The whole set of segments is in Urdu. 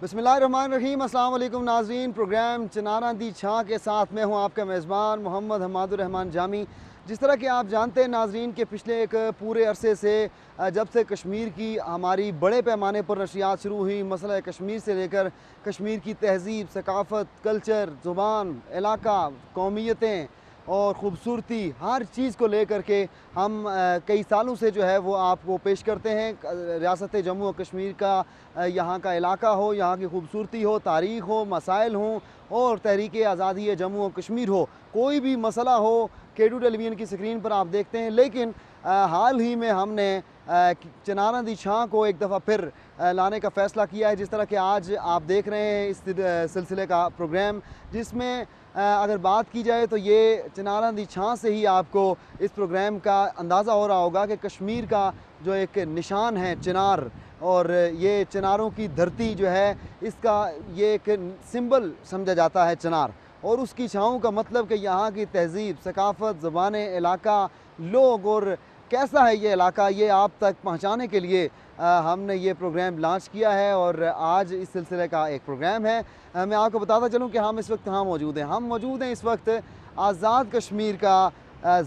بسم اللہ الرحمن الرحیم، السلام علیکم ناظرین۔ پروگرام چنارا دی چھاں کے ساتھ میں ہوں آپ کا میزبان محمد حماد الرحمن جامی۔ جس طرح کہ آپ جانتے ہیں ناظرین کے پچھلے ایک پورے عرصے سے جب سے کشمیر کی ہماری بڑے پیمانے پر نشریات شروع ہوئی مسئلہ کشمیر سے لے کر کشمیر کی تہذیب، ثقافت، کلچر، زبان، علاقہ، قومیتیں اور خوبصورتی ہر چیز کو لے کر کے ہم کئی سالوں سے جو ہے وہ آپ کو پیش کرتے ہیں۔ ریاست جموں و کشمیر کا یہاں کا علاقہ ہو، یہاں کی خوبصورتی ہو، تاریخ ہو، مسائل ہوں اور تحریک آزادی جموں و کشمیر ہو۔ کوئی بھی مسئلہ ہو، کیڈو ٹیلی ویژن کی سکرین پر آپ دیکھتے ہیں۔ لیکن حال ہی میں ہم نے چنارا دی چھاں کو ایک دفعہ پھر لانے کا فیصلہ کیا ہے۔ جس طرح کہ آج آپ دیکھ رہے ہیں اس سلسلے کا پروگرام، جس میں اگر بات کی جائے تو یہ چنارا دی چھاں سے ہی آپ کو اس پروگرام کا اندازہ ہو رہا ہوگا کہ کشمیر کا جو ایک نشان ہے چنار اور یہ چناروں کی دھرتی جو ہے، اس کا یہ ایک سمبل سمجھا جاتا ہے چنار۔ اور اس کی چھاؤں کا مطلب کہ یہاں کی تہذیب، ثقافت زبانیں علاقہ، لوگ اور کیسا ہے یہ علاقہ؟ یہ آپ تک پہنچانے کے لیے ہم نے یہ پروگرام لانچ کیا ہے اور آج اس سلسلے کا ایک پروگرام ہے۔ میں آپ کو بتاتا چلوں کہ ہم اس وقت کہاں موجود ہیں۔ ہم موجود ہیں اس وقت آزاد کشمیر کا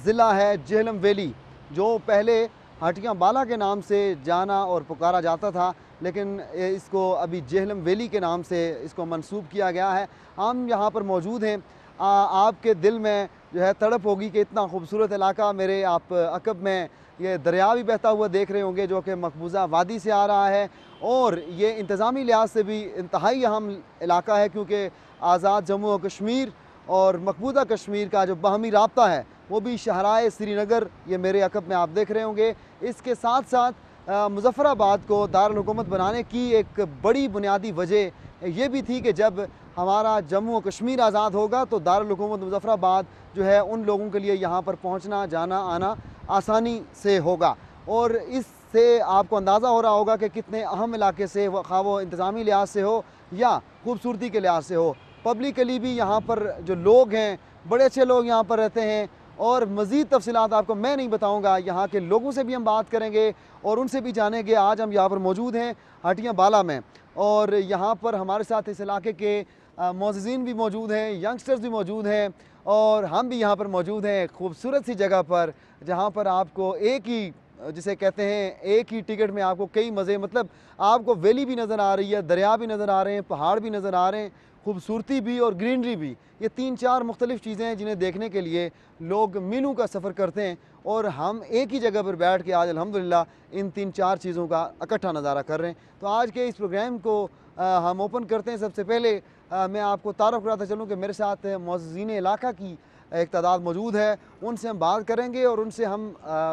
ضلع ہے جہلم ویلی، جو پہلے ہٹیاں بالا کے نام سے جانا اور پکارا جاتا تھا، لیکن اس کو ابھی جہلم ویلی کے نام سے اس کو منسوب کیا گیا ہے۔ ہم یہاں پر موجود ہیں۔ آپ کے دل میں جو ہے تڑپ ہوگی کہ اتنا خوبصورت علاقہ میرے آپ عقب میں یہ دریا بھی بہتا ہوا دیکھ رہے ہوں گے جو کہ مقبوضہ وادی سے آ رہا ہے اور یہ انتظامی لحاظ سے بھی انتہائی اہم علاقہ ہے کیونکہ آزاد جموں و کشمیر اور مقبوضہ کشمیر کا جو باہمی رابطہ ہے، وہ بھی شہرائے سری نگر یہ میرے عقب میں آپ دیکھ رہے ہوں گے۔ اس کے ساتھ ساتھ مظفر آباد کو دارالحکومت بنانے کی ایک بڑی بنیادی وجہ یہ بھی تھی کہ جب ہمارا جموں و کشمیر آزاد ہوگا تو دارالحکومت مظفر آباد جو ہے ان لوگوں کے لیے یہاں پر پہنچنا، جانا، آنا آسانی سے ہوگا۔ اور اس سے آپ کو اندازہ ہو رہا ہوگا کہ کتنے اہم علاقے سے خواہ وہ انتظامی لحاظ سے ہو یا خوبصورتی کے لحاظ سے ہو۔ پبلکلی بھی یہاں پر جو لوگ ہیں، بڑے اچھے لوگ یہاں پر رہتے ہیں۔ اور مزید تفصیلات آپ کو میں نہیں بتاؤں گا، یہاں کے لوگوں سے بھی ہم بات کریں گے اور ان سے بھی جانیں گے۔ آج ہم یہاں پر موجود ہیں ہٹیاں بالا میں۔ اور یہاں پر ہمارے ساتھ اس علاقے کے معززین بھی موجود ہیں ینگسٹرز بھی موجود ہیں، اور ہم بھی یہاں پر موجود ہیں خوبصورت سی جگہ پر، جہاں پر آپ کو ایک ہی، جسے کہتے ہیں، ایک ہی ٹکٹ میں آپ کو کئی مزے مطلب آپ کو ویلی بھی نظر آ رہی ہے، دریا بھی نظر آ رہے ہیں، پہاڑ بھی نظر آ رہے ہیں، خوبصورتی بھی اور گرینری بھی۔ یہ تین چار مختلف چیزیں ہیں جنہیں دیکھنے کے لیے لوگ میلوں کا سفر کرتے ہیں، اور ہم ایک ہی جگہ پر بیٹھ کے آج الحمدللہ ان تین چار چیزوں کا اکٹھا نظارہ کر رہے ہیں۔ تو آج کے اس پروگرام کو ہم اوپن کرتے ہیں۔ سب سے پہلے میں آپ کو تعارف کراتا چلوں کہ میرے ساتھ معززین علاقہ کی ایک تعداد موجود ہے۔ ان سے ہم بات کریں گے اور ان سے ہم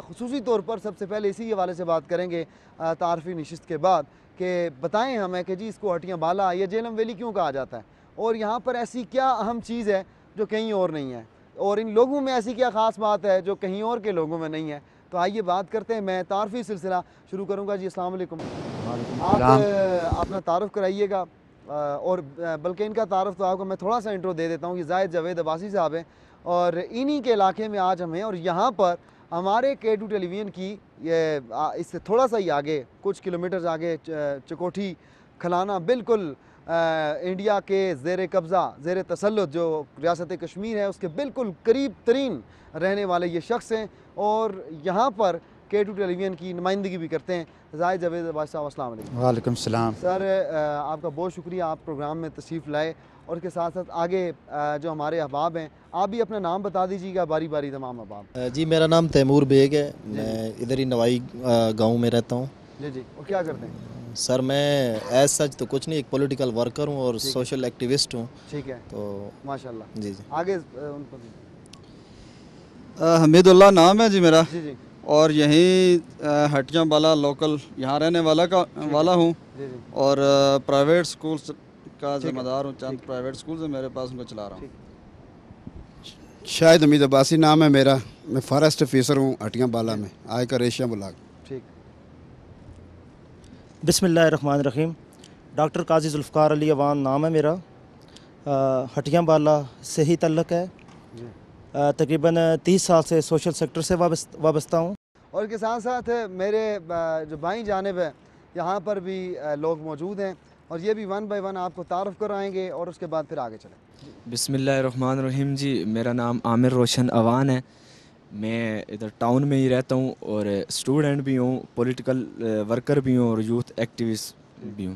خصوصی طور پر سب سے پہلے اسی حوالے سے بات کریں گے تعارفی نشست کے بعد کہ بتائیں ہمیں کہ جی اس کو ہٹیاں بالا یا جیلم ویلی کیوں کہا جاتا ہے؟ اور یہاں پر ایسی کیا اہم چیز ہے جو کہیں اور نہیں ہے؟ اور ان لوگوں میں ایسی کیا خاص بات ہے جو کہیں اور کے لوگوں میں نہیں ہے؟ تو آئیے بات کرتے ہیں۔ میں تعارفی سلسلہ شروع کروں گا۔ جی السلام علیکم۔ آپ اپنا تعارف کرائیے گا۔ اور بلکہ ان کا تعارف تو آپ کو میں تھوڑا سا انٹرو دے دیتا ہوں کہ زائد جاوید عباسی صاحب ہیں اور انہی کے علاقے میں آج ہم ہیں اور یہاں پر ہمارے کے ٹو ٹیلی ویژن کی، یہ اس سے تھوڑا سا ہی آگے، کچھ کلومیٹرز آگے چکوٹھی کھلانا بالکل انڈیا کے زیر قبضہ، زیر تسلط جو ریاست کشمیر ہے، اس کے بالکل قریب ترین رہنے والے یہ شخص ہیں اور یہاں پر کے ٹو ٹیلی ویژن کی نمائندگی بھی کرتے ہیں۔ زائد جاوید عباس صاحب السلام علیکم۔ وعلیکم السلام۔ سر آپ کا بہت شکریہ۔ آپ پروگرام میں تشریف لائے اور کے ساتھ ساتھ آگے جو ہمارے احباب ہیں آپ بھی اپنا نام بتا دیجیے گا باری باری تمام احباب۔ جی میرا نام تیمور بیگ ہے۔ میں ادھر ہی نوائی گاؤں میں رہتا ہوں۔ جی جی۔ اور کیا کرتے ہیں؟ سر میں ایز سچ تو کچھ نہیں ایک پولیٹیکل ورکر ہوں اور سوشل ایکٹیوسٹ ہوں۔ ٹھیک ہے۔ تو ماشاء اللہ جی جی۔ آگے حمید اللہ نام ہے جی میرا۔ جی جی۔ اور یہیں ہٹیاں بالا لوکل یہاں رہنے والا کا والا ہوں۔ جی جی۔ اور پرائیویٹ سکولز کا ذمہ دار ہوں۔ چند پرائیویٹ سکولز ہیں میرے پاس ان کو چلا رہا ہوں۔ شاہد امید عباسی نام ہے میرا۔ میں فارسٹ آفیسر ہوں ہٹیاں بالا میں۔ آئے کا ریشیا بلاک ٹھیک۔ بسم اللہ الرحمن الرحیم۔ ڈاکٹر قاضی ذوالفقار علی عوان نام ہے میرا۔ ہٹیاں بالا سے ہی تعلق ہے۔ جی۔ تقریباً تیس سال سے سوشل سیکٹر سے وابستہ ہوں۔ اور کے ساتھ ساتھ میرے جو بائیں جانب ہے یہاں پر بھی لوگ موجود ہیں اور یہ بھی ون بائی ون آپ کو تعارف کرائیں گے اور اس کے بعد پھر آگے چلیں۔ بسم اللہ الرحمن الرحیم جی میرا نام عامر روشن اوان ہے۔ میں ادھر ٹاؤن میں ہی رہتا ہوں اور اسٹوڈنٹ بھی ہوں پولیٹیکل ورکر بھی ہوں اور یوتھ ایکٹیوسٹ بھی ہوں۔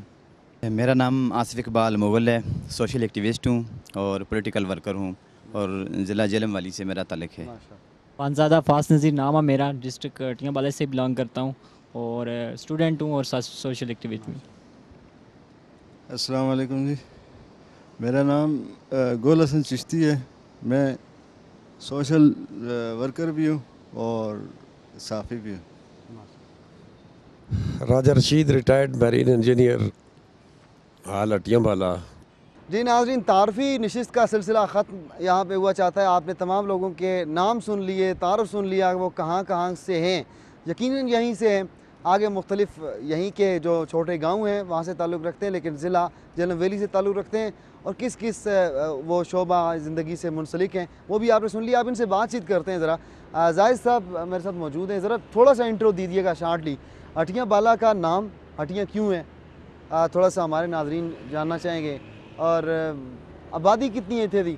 میرا نام آصف اقبال مغل ہے سوشل ایکٹیوسٹ ہوں اور پولیٹیکل ورکر ہوں اور ضلع جیلم والی سے میرا تعلق ہے۔ پانزادہ فاس نذیر نام ہے میرا ڈسٹرکٹ ٹیاں بالے سے بلانگ کرتا ہوں اور اسٹوڈنٹ ہوں اور سوشل ایکٹیویٹ بھی السلام علیکم جی۔ میرا نام گول حسن چشتی ہے۔ میں سوشل ورکر بھی ہوں اور صافی بھی ہوں۔ Raja Rashid retired marine engineer حال ہٹیاں بالا۔ جی ناظرین تعارفی نشست کا سلسلہ ختم یہاں پہ ہوا چاہتا ہے۔ آپ نے تمام لوگوں کے نام سن لیے، تعارف سن لیا وہ کہاں کہاں سے ہیں۔ یقیناً یہیں سے ہیں۔ آگے مختلف یہیں کے جو چھوٹے گاؤں ہیں، وہاں سے تعلق رکھتے ہیں، لیکن ضلع جلم ویلی سے تعلق رکھتے ہیں۔ اور کس کس وہ شعبہ زندگی سے منسلک ہیں، وہ بھی آپ نے سن لیا۔ آپ ان سے بات چیت کرتے ہیں ذرا۔ زائد صاحب میرے ساتھ موجود ہیں۔ ذرا تھوڑا سا انٹرو دیجیے گا شارٹلی۔ ہٹیاں بالا کا نام ہٹیاں کیوں ہیں؟ تھوڑا سا ہمارے ناظرین جاننا چاہیں گے۔ اور آبادی کتنی ہے تھے دی؟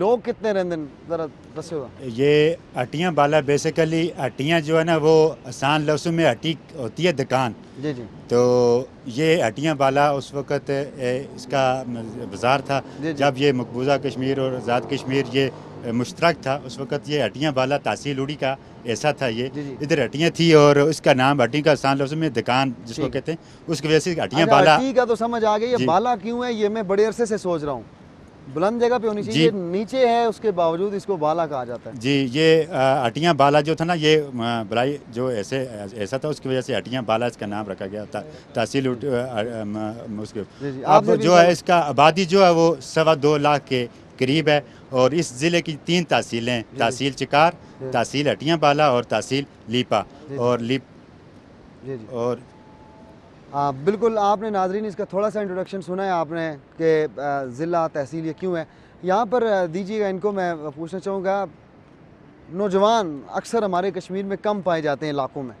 لوگ کتنے ہیں ذرا دسو یہ ہٹیاں بالا بیسیکلی ہٹیاں جو ہے نا وہ آسان لفظوں میں ہٹی ہوتی ہے دکان۔ جی جی۔ تو یہ ہٹیاں بالا اس وقت اس کا بازار تھا۔ جب یہ مقبوضہ کشمیر اور آزاد کشمیر یہ مشترک تھا اس وقت یہ ہٹیاں بالا تحصیل اڑی کا ایسا تھا یہ۔ ادھر ہٹیاں تھی اور اس کا نام ہٹی کا آسان لفظ میں دکان جس کو کہتے ہیں اس کی وجہ سے ہٹیاں بالا۔ ہٹی کا تو سمجھ آ گئی یہ بالا کیوں ہے یہ میں بڑے عرصے سے سوچ رہا ہوں۔ بلند جگہ پہ ہونی چاہیے نیچے ہے اس کے باوجود اس کو بالا کہا جاتا ہے۔ جی یہ ہٹیاں بالا جو تھا نا یہ بلائی جو ایسے ایسا تھا اس کی وجہ سے ہٹیاں بالا اس کا نام رکھا گیا تھا تحصیل اس کے۔ اب جو ہے اس کا آبادی جو ہے وہ سوا دو لاکھ کے قریب ہے اور اس ضلع کی تین تحصیلیں تحصیل چکار تحصیل ہٹیاں بالا اور تحصیل لیپا اور لیپ اور بالکل آپ نے ناظرین اس کا تھوڑا سا انٹروڈکشن سنا ہے آپ نے کہ ضلع تحصیل یہ کیوں ہے۔ یہاں پر دیجیے گا ان کو میں پوچھنا چاہوں گا نوجوان اکثر ہمارے کشمیر میں کم پائے جاتے ہیں علاقوں میں۔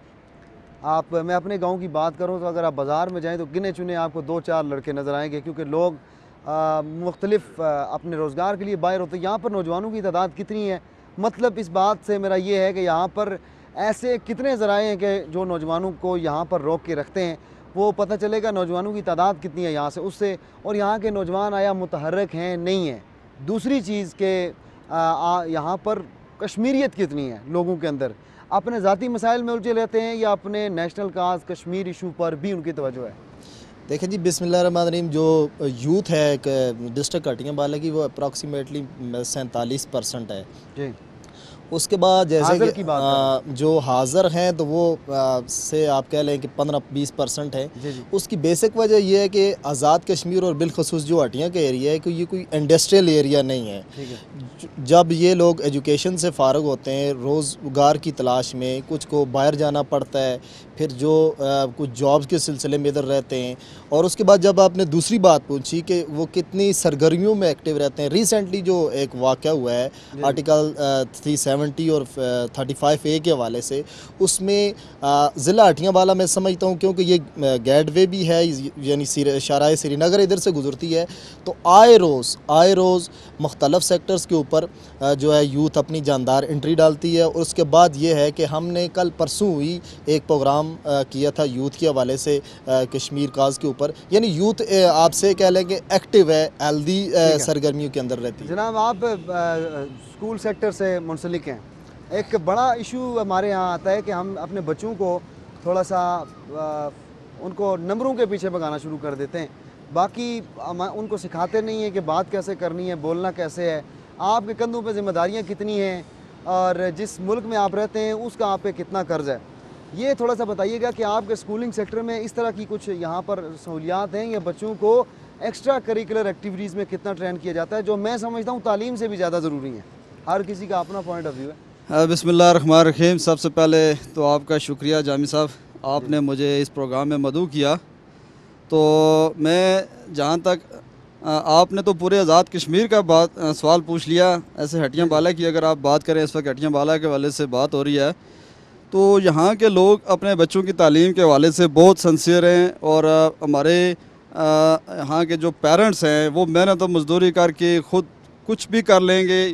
آپ میں اپنے گاؤں کی بات کروں تو اگر آپ بازار میں جائیں تو گنے چنے آپ کو دو چار لڑکے نظر آئیں گے کیونکہ لوگ مختلف اپنے روزگار کے لیے باہر ہوتے ہیں یہاں پر نوجوانوں کی تعداد کتنی ہے؟ مطلب اس بات سے میرا یہ ہے کہ یہاں پر ایسے کتنے ذرائع ہیں کہ جو نوجوانوں کو یہاں پر روک کے رکھتے ہیں، وہ پتہ چلے گا نوجوانوں کی تعداد کتنی ہے یہاں سے اس سے، اور یہاں کے نوجوان آیا متحرک ہیں، نہیں ہیں۔ دوسری چیز کہ یہاں پر کشمیریت کتنی ہے لوگوں کے اندر؟ اپنے ذاتی مسائل میں الجھے لیتے ہیں یا اپنے نیشنل کاز کشمیر ایشو پر بھی ان کی توجہ ہے؟ دیکھیں جی بسم اللہ الرحمن الرحیم جو یوتھ ہے ڈسٹرکٹ کٹیاں بالا کی وہ اپروکسیمیٹلی سینتالیس پرسنٹ ہے۔ جی۔ اس کے بعد جیسے کہ جو حاضر ہیں تو وہ سے آپ کہہ لیں کہ پندرہ بیس پرسنٹ ہے اس کی بیسک وجہ یہ ہے کہ آزاد کشمیر اور بالخصوص جو ہٹیاں کا ایریا ہے کہ یہ کوئی انڈسٹریل ایریا نہیں ہے۔ جب یہ لوگ ایجوکیشن سے فارغ ہوتے ہیں روزگار کی تلاش میں کچھ کو باہر جانا پڑتا ہے پھر جو کچھ جابز کے سلسلے میں ادھر رہتے ہیں۔ اور اس کے بعد جب آپ نے دوسری بات پوچھی کہ وہ کتنی سرگرمیوں میں ایکٹیو رہتے ہیں ریسنٹلی جو ایک واقعہ ہوا ہے آرٹیکل تھری سیونٹی اور تھرٹی فائیو اے کے حوالے سے اس میں ضلع ہٹیاں بالا میں سمجھتا ہوں کیونکہ یہ گیٹ وے بھی ہے یعنی شارائے سری نگر ادھر سے گزرتی ہے۔ تو آئے روز آئے روز مختلف سیکٹرز کے اوپر جو ہے یوتھ اپنی جاندار انٹری ڈالتی ہے۔ اور اس کے بعد یہ ہے کہ ہم نے کل پرسوں ہوئی ایک پروگرام کیا تھا یوتھ کے حوالے سے کشمیر کاز کے اوپر۔ یعنی یوتھ آپ سے کہہ لیں کہ ایکٹیو ہے ہیلدی سرگرمیوں کے اندر رہتی ہے۔ جناب آپ اسکول سیکٹر سے منسلک ہیں۔ ایک بڑا ایشو ہمارے یہاں آتا ہے کہ ہم اپنے بچوں کو تھوڑا سا ان کو نمبروں کے پیچھے بگانا شروع کر دیتے ہیں۔ باقی ان کو سکھاتے نہیں ہیں کہ بات کیسے کرنی ہے، بولنا کیسے ہے۔ آپ کے کندھوں پہ ذمہ داریاں کتنی ہیں اور جس ملک میں آپ رہتے ہیں، اس کا آپ پہ کتنا قرض ہے۔ یہ تھوڑا سا بتائیے گا کہ آپ کے اسکولنگ سیکٹر میں اس طرح کی کچھ یہاں پر سہولیات ہیں یا بچوں کو ایکسٹرا کریکولر ایکٹیویٹیز میں کتنا ٹرین کیا جاتا ہے، جو میں سمجھتا ہوں تعلیم سے بھی زیادہ ضروری ہیں۔ ہر کسی کا اپنا پوائنٹ آف ویو ہے۔ بسم اللہ الرحمن الرحیم۔ سب سے پہلے تو آپ کا شکریہ جامع صاحب۔ آپ نے مجھے اس پروگرام میں مدعو کیا۔ تو میں جہاں تک آپ نے تو پورے آزاد کشمیر کا بات سوال پوچھ لیا، ایسے ہٹیاں بالا کی اگر آپ بات کریں، اس وقت ہٹیاں بالا کے والے سے بات ہو رہی ہے، تو یہاں کے لوگ اپنے بچوں کی تعلیم کے حوالے سے بہت سنسیئر ہیں اور ہمارے یہاں کے جو پیرنٹس ہیں، وہ محنت و مزدوری کر کے خود کچھ بھی کر لیں گے،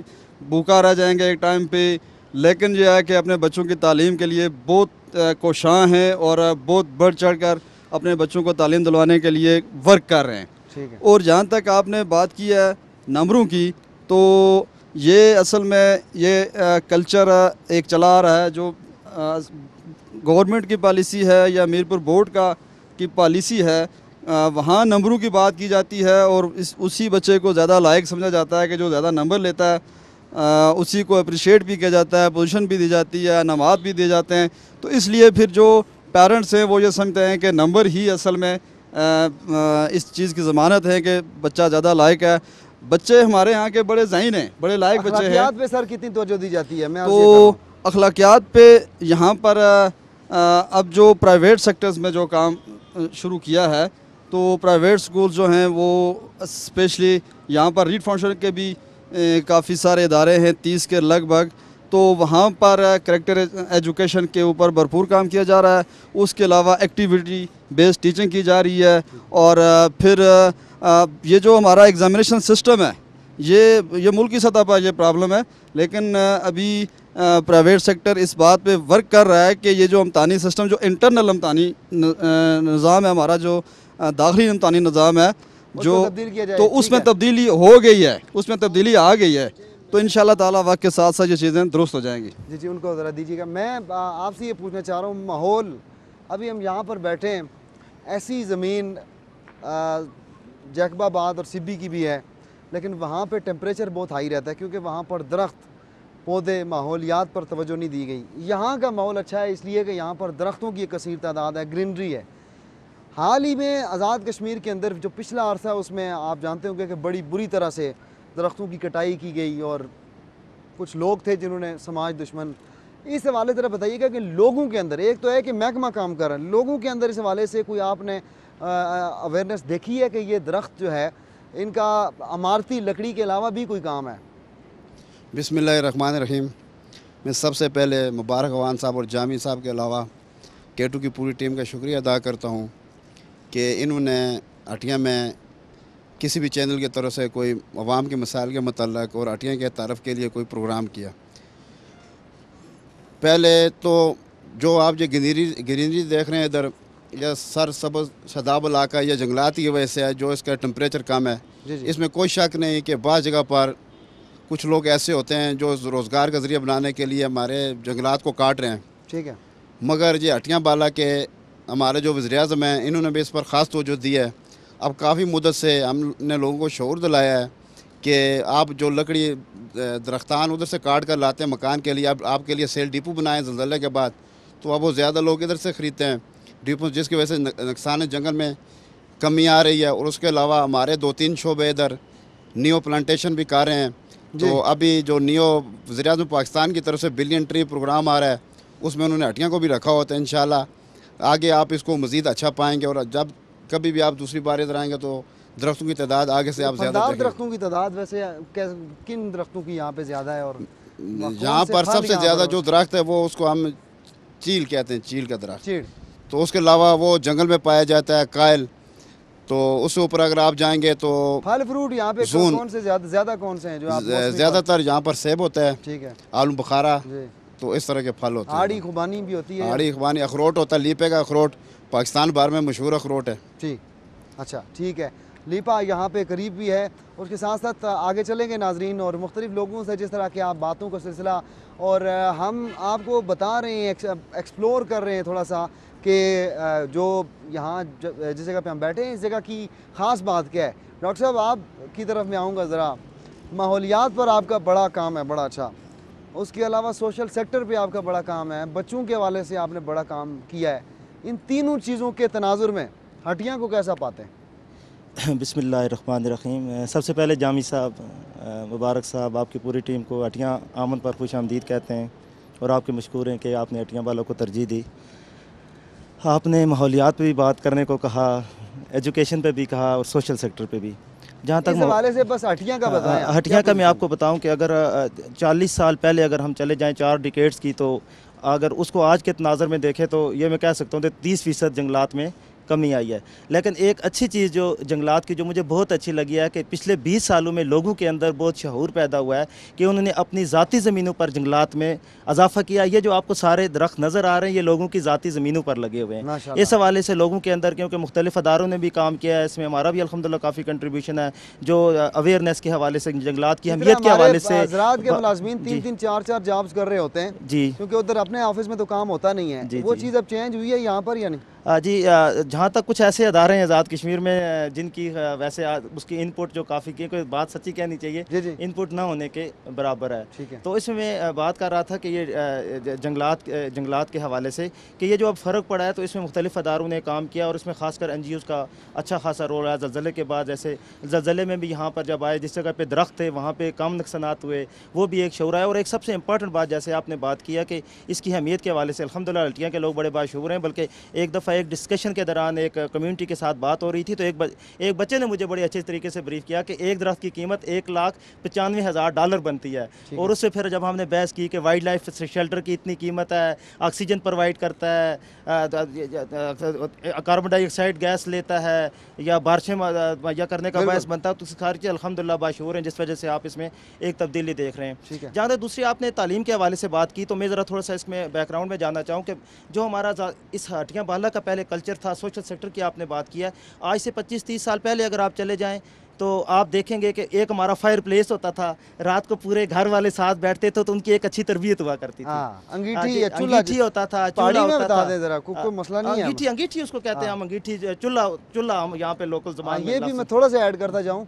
بھوکا رہ جائیں گے ایک ٹائم پہ، لیکن یہ ہے کہ اپنے بچوں کی تعلیم کے لیے بہت کوشاں ہیں اور بہت بڑھ چڑھ کر اپنے بچوں کو تعلیم دلوانے کے لیے ورک کر رہے ہیں۔ اور جہاں تک آپ نے بات کی ہے نمبروں کی تو یہ اصل میں یہ کلچر ایک چلا آ رہا ہے جو گورنمنٹ کی پالیسی ہے یا میرپور بورڈ کا کی پالیسی ہے وہاں نمبروں کی بات کی جاتی ہے اور اس اسی بچے کو زیادہ لائق سمجھا جاتا ہے کہ جو زیادہ نمبر لیتا ہے اسی کو اپریشیٹ بھی کیا جاتا ہے پوزیشن بھی دی جاتی ہے نمات بھی دیے جاتے ہیں۔ تو اس لیے پھر جو پیرنٹس ہیں وہ یہ سمجھتے ہیں کہ نمبر ہی اصل میں اس چیز کی ضمانت ہے کہ بچہ زیادہ لائق ہے۔ بچے ہمارے یہاں کے بڑے ذہین ہیں بڑے لائق بچے ہیں۔ پہ سر کتنی توجہ دی جاتی ہے؟ تو اخلاقیات پہ یہاں پر اب جو پرائیویٹ سیکٹرز میں جو کام شروع کیا ہے تو پرائیویٹ سکول جو ہیں وہ اسپیشلی یہاں پر ریڈ فاؤنڈیشن کے بھی کافی سارے ادارے ہیں تیس کے لگ بھگ۔ تو وہاں پر کریکٹر ایجوکیشن کے اوپر بھرپور کام کیا جا رہا ہے۔ اس کے علاوہ ایکٹیویٹی بیس ٹیچنگ کی جا رہی ہے۔ اور پھر یہ جو ہمارا ایگزامینیشن سسٹم ہے یہ یہ ملکی سطح پر یہ پرابلم ہے۔ لیکن ابھی پرائیویٹ سیکٹر اس بات پہ ورک کر رہا ہے کہ یہ جو امتحانی سسٹم جو انٹرنل امتحانی نظام ہے ہمارا جو داخلی امتحانی نظام ہے جو تو اس میں تبدیلی ہو گئی ہے۔ اس میں تبدیلی آ گئی ہے۔ تو ان شاء اللہ تعالیٰ وقت کے ساتھ ساتھ یہ چیزیں درست ہو جائیں گی۔ جی جی ان کو ذرا دیجیے گا۔ میں آپ سے یہ پوچھنا چاہ رہا ہوں، ماحول، ابھی ہم یہاں پر بیٹھے ہیں، ایسی زمین جیکبہ آباد اور سبی کی بھی ہے، لیکن وہاں پہ ٹیمپریچر بہت ہائی رہتا ہے، کیونکہ وہاں پر درخت، پودے، ماحولیات پر توجہ نہیں دی گئی۔ یہاں کا ماحول اچھا ہے، اس لیے کہ یہاں پر درختوں کی ایک کثیر تعداد ہے گرینری ہے۔ حال ہی میں آزاد کشمیر کے اندر جو پچھلا عرصہ ہے، اس میں آپ جانتے ہوں گے کہ بڑی بری طرح سے درختوں کی کٹائی کی گئی اور کچھ لوگ تھے جنہوں نے سماج، دشمن، اس حوالے طرح بتائیے گا کہ لوگوں کے اندر، ایک تو ہے کہ محکمہ کام کر رہا ہے، لوگوں کے اندر اس حوالے سے کوئی آپ نے اویئرنیس دیکھی ہے کہ یہ درخت جو ہے، ان کا عمارتی لکڑی کے علاوہ بھی کوئی کام ہے؟ بسم اللہ الرحمن الرحیم۔ میں سب سے پہلے مبارک عوان صاحب اور جامع صاحب کے علاوہ کیٹو کی پوری ٹیم کا شکریہ ادا کرتا ہوں کہ انہوں نے اٹیاں میں کسی بھی چینل کی طرف سے کوئی عوام کے مسائل کے متعلق اور اٹیاں کے تعارف کے لیے کوئی پروگرام کیا۔ پہلے تو جو آپ جو گرینری گرینری دیکھ رہے ہیں ادھر یا سر سبز شداب علاقہ یا جنگلات کی وجہ سے ہے جو اس کا ٹمپریچر کم ہے جی، جی۔ اس میں کوئی شک نہیں کہ بعض جگہ پر کچھ لوگ ایسے ہوتے ہیں جو روزگار کا ذریعہ بنانے کے لیے ہمارے جنگلات کو کاٹ رہے ہیں۔ ٹھیک ہے۔ مگر یہ ہٹیاں بالا کے ہمارے جو وزیر اعظم ہیں انہوں نے بھی اس پر خاص توجہ دی ہے۔ اب کافی مدت سے ہم نے لوگوں کو شعور دلایا ہے کہ آپ جو لکڑی درختان ادھر سے کاٹ کر لاتے ہیں مکان کے لیے اب آپ کے لیے سیل ڈیپو بنائیں زلزلے کے بعد تو اب وہ زیادہ لوگ ادھر سے خریدتے ہیں ڈیپو جس کی وجہ سے نقصان جنگل میں کمی آ رہی ہے اور اس کے علاوہ ہمارے دو تین شعبے ادھر نیو پلانٹیشن بھی کر رہے ہیں تو جی۔ ابھی جو نیو وزیر اعظم پاکستان کی طرف سے بلین ٹری پروگرام آ رہا ہے اس میں انہوں نے ہٹیاں کو بھی رکھا ہوتا ہے انشاءاللہ آگے آپ اس کو مزید اچھا پائیں گے اور جب کبھی بھی آپ دوسری بار ادھر آئیں گے تو درختوں کی تعداد آگے سے آپ زیادہ درختوں کی تعداد ویسے کن درختوں کی یہاں پہ زیادہ ہے اور یہاں پر سب سے زیادہ جو درخت ہے وہ اس کو ہم چیل کہتے ہیں چیل کا درخت۔ تو اس کے علاوہ وہ جنگل میں پایا جاتا ہے کائل۔ تو اس اوپر اگر آپ جائیں گے تو پھل فروٹ یہاں پہ کون سے زیادہ کون سے ہیں جو زیادہ تر یہاں پر سیب ہوتا ہے ٹھیک ہے۔ آلو بخارا۔ جی۔ تو اس طرح کے پھل ہوتے ہیں۔ آڑی خوبانی بھی ہوتی ہے۔ آڑی خوبانی اخروٹ ہوتا ہے لیپے کا اخروٹ۔ پاکستان بھر میں مشہور اخروٹ ہے۔ ٹھیک اچھا ٹھیک ہے۔ لیپا یہاں پہ قریب بھی ہے اس کے ساتھ ساتھ آگے چلیں گے ناظرین اور مختلف لوگوں سے جس طرح کے آپ باتوں کا سلسلہ اور ہم آپ کو بتا رہے ہیں ایکسپلور کر رہے ہیں تھوڑا سا کہ جو یہاں جس جگہ پہ ہم بیٹھے ہیں، اس جگہ کی خاص بات کیا ہے۔ ڈاکٹر صاحب، آپ کی طرف میں آؤں گا ذرا۔ ماحولیات پر آپ کا بڑا کام ہے، بڑا اچھا۔ اس کے علاوہ سوشل سیکٹر پہ آپ کا بڑا کام ہے۔ بچوں کے حوالے سے آپ نے بڑا کام کیا ہے۔ ان تینوں چیزوں کے تناظر میں ہٹیاں کو کیسا پاتے ہیں؟ بسم اللہ الرحمن الرحیم۔ سب سے پہلے جامی صاحب مبارک صاحب آپ کی پوری ٹیم کو ہٹیاں آمد پر خوش آمدید کہتے ہیں اور آپ کے مشکور ہیں کہ آپ نے ہٹیاں والوں کو ترجیح دی۔ آپ نے ماحولیات پہ بھی بات کرنے کو کہا ایجوکیشن پہ بھی کہا اور سوشل سیکٹر پہ بھی۔ جہاں تک حوالے سے بس ہٹیاں کا بتائیں ہٹیاں کا میں آپ کو بتاؤں کہ اگر چالیس سال پہلے اگر ہم چلے جائیں چار ڈیکیٹس کی تو اگر اس کو آج کے تناظر میں دیکھیں تو یہ میں کہہ سکتا ہوں کہ تیس فیصد جنگلات میں کمی آئی ہے۔ لیکن ایک اچھی چیز جو جنگلات کی جو مجھے بہت اچھی لگی ہے کہ پچھلے بیس سالوں میں لوگوں کے اندر بہت شعور پیدا ہوا ہے کہ انہوں نے اپنی ذاتی زمینوں پر جنگلات میں اضافہ کیا۔ یہ جو آپ کو سارے درخت نظر آ رہے ہیں یہ لوگوں کی ذاتی زمینوں پر لگے ہوئے ہیں۔ اس حوالے سے لوگوں کے اندر کیونکہ مختلف اداروں نے بھی کام کیا ہے اس میں ہمارا بھی الحمدللہ کافی کنٹریبیوشن ہے۔ جو اویئرنیس کے حوالے سے جنگلات کی اہمیت کے حوالے سے کے ملازمین تین تین چار چار جابز کر رہے ہوتے ہیں۔ جی۔ کیونکہ ادھر اپنے آفس میں تو کام ہوتا نہیں ہے۔ وہ چیز اب چینج ہوئی ہے یہاں پر یا نہیں؟ جی جہاں تک کچھ ایسے ادارے ہیں آزاد کشمیر میں جن کی ویسے اس کی ان پٹ جو کافی کی کوئی بات سچی کہنی چاہیے ان پٹ نہ ہونے کے برابر ہے۔ تو اس میں بات کر رہا تھا کہ یہ جنگلات جنگلات کے حوالے سے کہ یہ جو اب فرق پڑا ہے تو اس میں مختلف اداروں نے کام کیا اور اس میں خاص کر این جی اوز کا اچھا خاصا رول ہے۔ زلزلے کے بعد جیسے زلزلے میں بھی یہاں پر جب آئے جس جگہ پہ درخت تھے وہاں پہ کم نقصانات ہوئے وہ بھی ایک شعور ہے اور ایک سب سے امپورٹنٹ بات جیسے آپ نے بات کیا کہ اس کی اہمیت کے حوالے سے الحمد للہ الٹیاں کے لوگ بڑے باشعور ہیں بلکہ ایک دفعہ ایک ڈسکشن کے دوران ایک کمیونٹی کے ساتھ بات ہو رہی تھی تو ایک ایک بچے نے مجھے بڑے اچھے طریقے سے بریف کیا کہ ایک درخت کی قیمت ایک لاکھ پچانوے ہزار ڈالر بنتی ہے۔ اور اس سے پھر جب ہم نے بحث کی کہ وائلڈ لائف شیلٹر کی اتنی قیمت ہے آکسیجن پرووائڈ کرتا ہے کاربن ڈائی آکسائڈ گیس لیتا ہے یا بارشیں مہیا کرنے کا باعث بنتا ہے تو چیز الحمد للہ باشعور ہیں جس وجہ سے آپ اس میں ایک تبدیلی دیکھ رہے ہیں۔ جہاں تک دوسری آپ نے تعلیم کے حوالے سے بات کی تو میں ذرا تھوڑا سا اس میں بیک گراؤنڈ میں جاننا چاہوں کہ جو ہمارا اس ہٹیاں بالا کا پہلے کلچر تھا سوشل سیکٹر کی آپ نے بات کیا آج سے پچیس تیس سال پہلے اگر آپ چلے جائیں تو آپ دیکھیں گے کہ ایک ہمارا فائر پلیس ہوتا تھا۔ رات کو پورے گھر والے ساتھ بیٹھتے تھے تو ان کی ایک اچھی تربیت ہوا کرتی تھی۔ ہاں، انگیٹھی ہوتا تھا انگیٹھی انگیٹھی اس کو کہتے ہیں ہم انگیٹھی چولہا چولہا ہم یہاں پہ لوکل زبان یہ بھی میں تھوڑا سا ایڈ کرتا جاؤں۔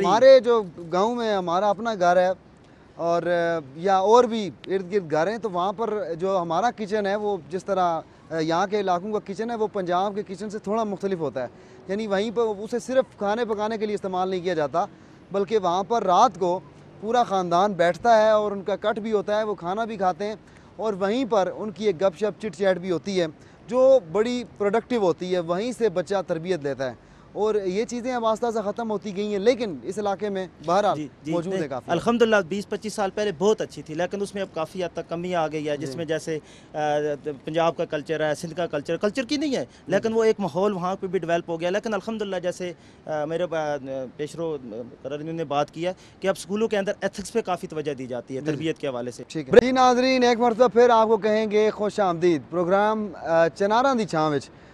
ہمارے جو گاؤں میں ہمارا اپنا گھر ہے اور یا اور بھی ارد گرد گھر ہیں تو وہاں پر جو ہمارا کچن ہے وہ جس طرح یہاں کے علاقوں کا کچن ہے، وہ پنجاب کے کچن سے تھوڑا مختلف ہوتا ہے۔ یعنی وہیں پر اسے صرف کھانے پکانے کے لیے استعمال نہیں کیا جاتا، بلکہ وہاں پر رات کو پورا خاندان بیٹھتا ہے اور ان کا کٹ بھی ہوتا ہے، وہ کھانا بھی کھاتے ہیں۔ اور وہیں پر ان کی ایک گپ شپ، چٹ چیٹ بھی ہوتی ہے، جو بڑی پروڈکٹیو ہوتی ہے، وہیں سے بچہ تربیت لیتا ہے۔ اور یہ چیزیں اب آستہ سے ختم ہوتی گئی ہیں لیکن اس علاقے میں بہرحال جی، جی، موجود ہے کافی۔ الحمدللہ بیس پچیس سال پہلے بہت اچھی تھی لیکن اس میں اب کافی حد تک کمی آ گئی ہے جس جی۔ میں جیسے پنجاب کا کلچر ہے سندھ کا کلچر کلچر کی نہیں ہے لیکن وہ ایک ماحول وہاں پہ بھی ڈیولپ ہو گیا۔ لیکن الحمدللہ جیسے میرے پیشرو نے بات کیا کہ اب اسکولوں کے اندر ایتھکس پہ کافی توجہ دی جاتی ہے تربیت کے حوالے سے۔ جی ناظرین ایک مرتبہ پھر آپ کو کہیں گے خوش آمدید۔ پروگرام چنارا دی چھاں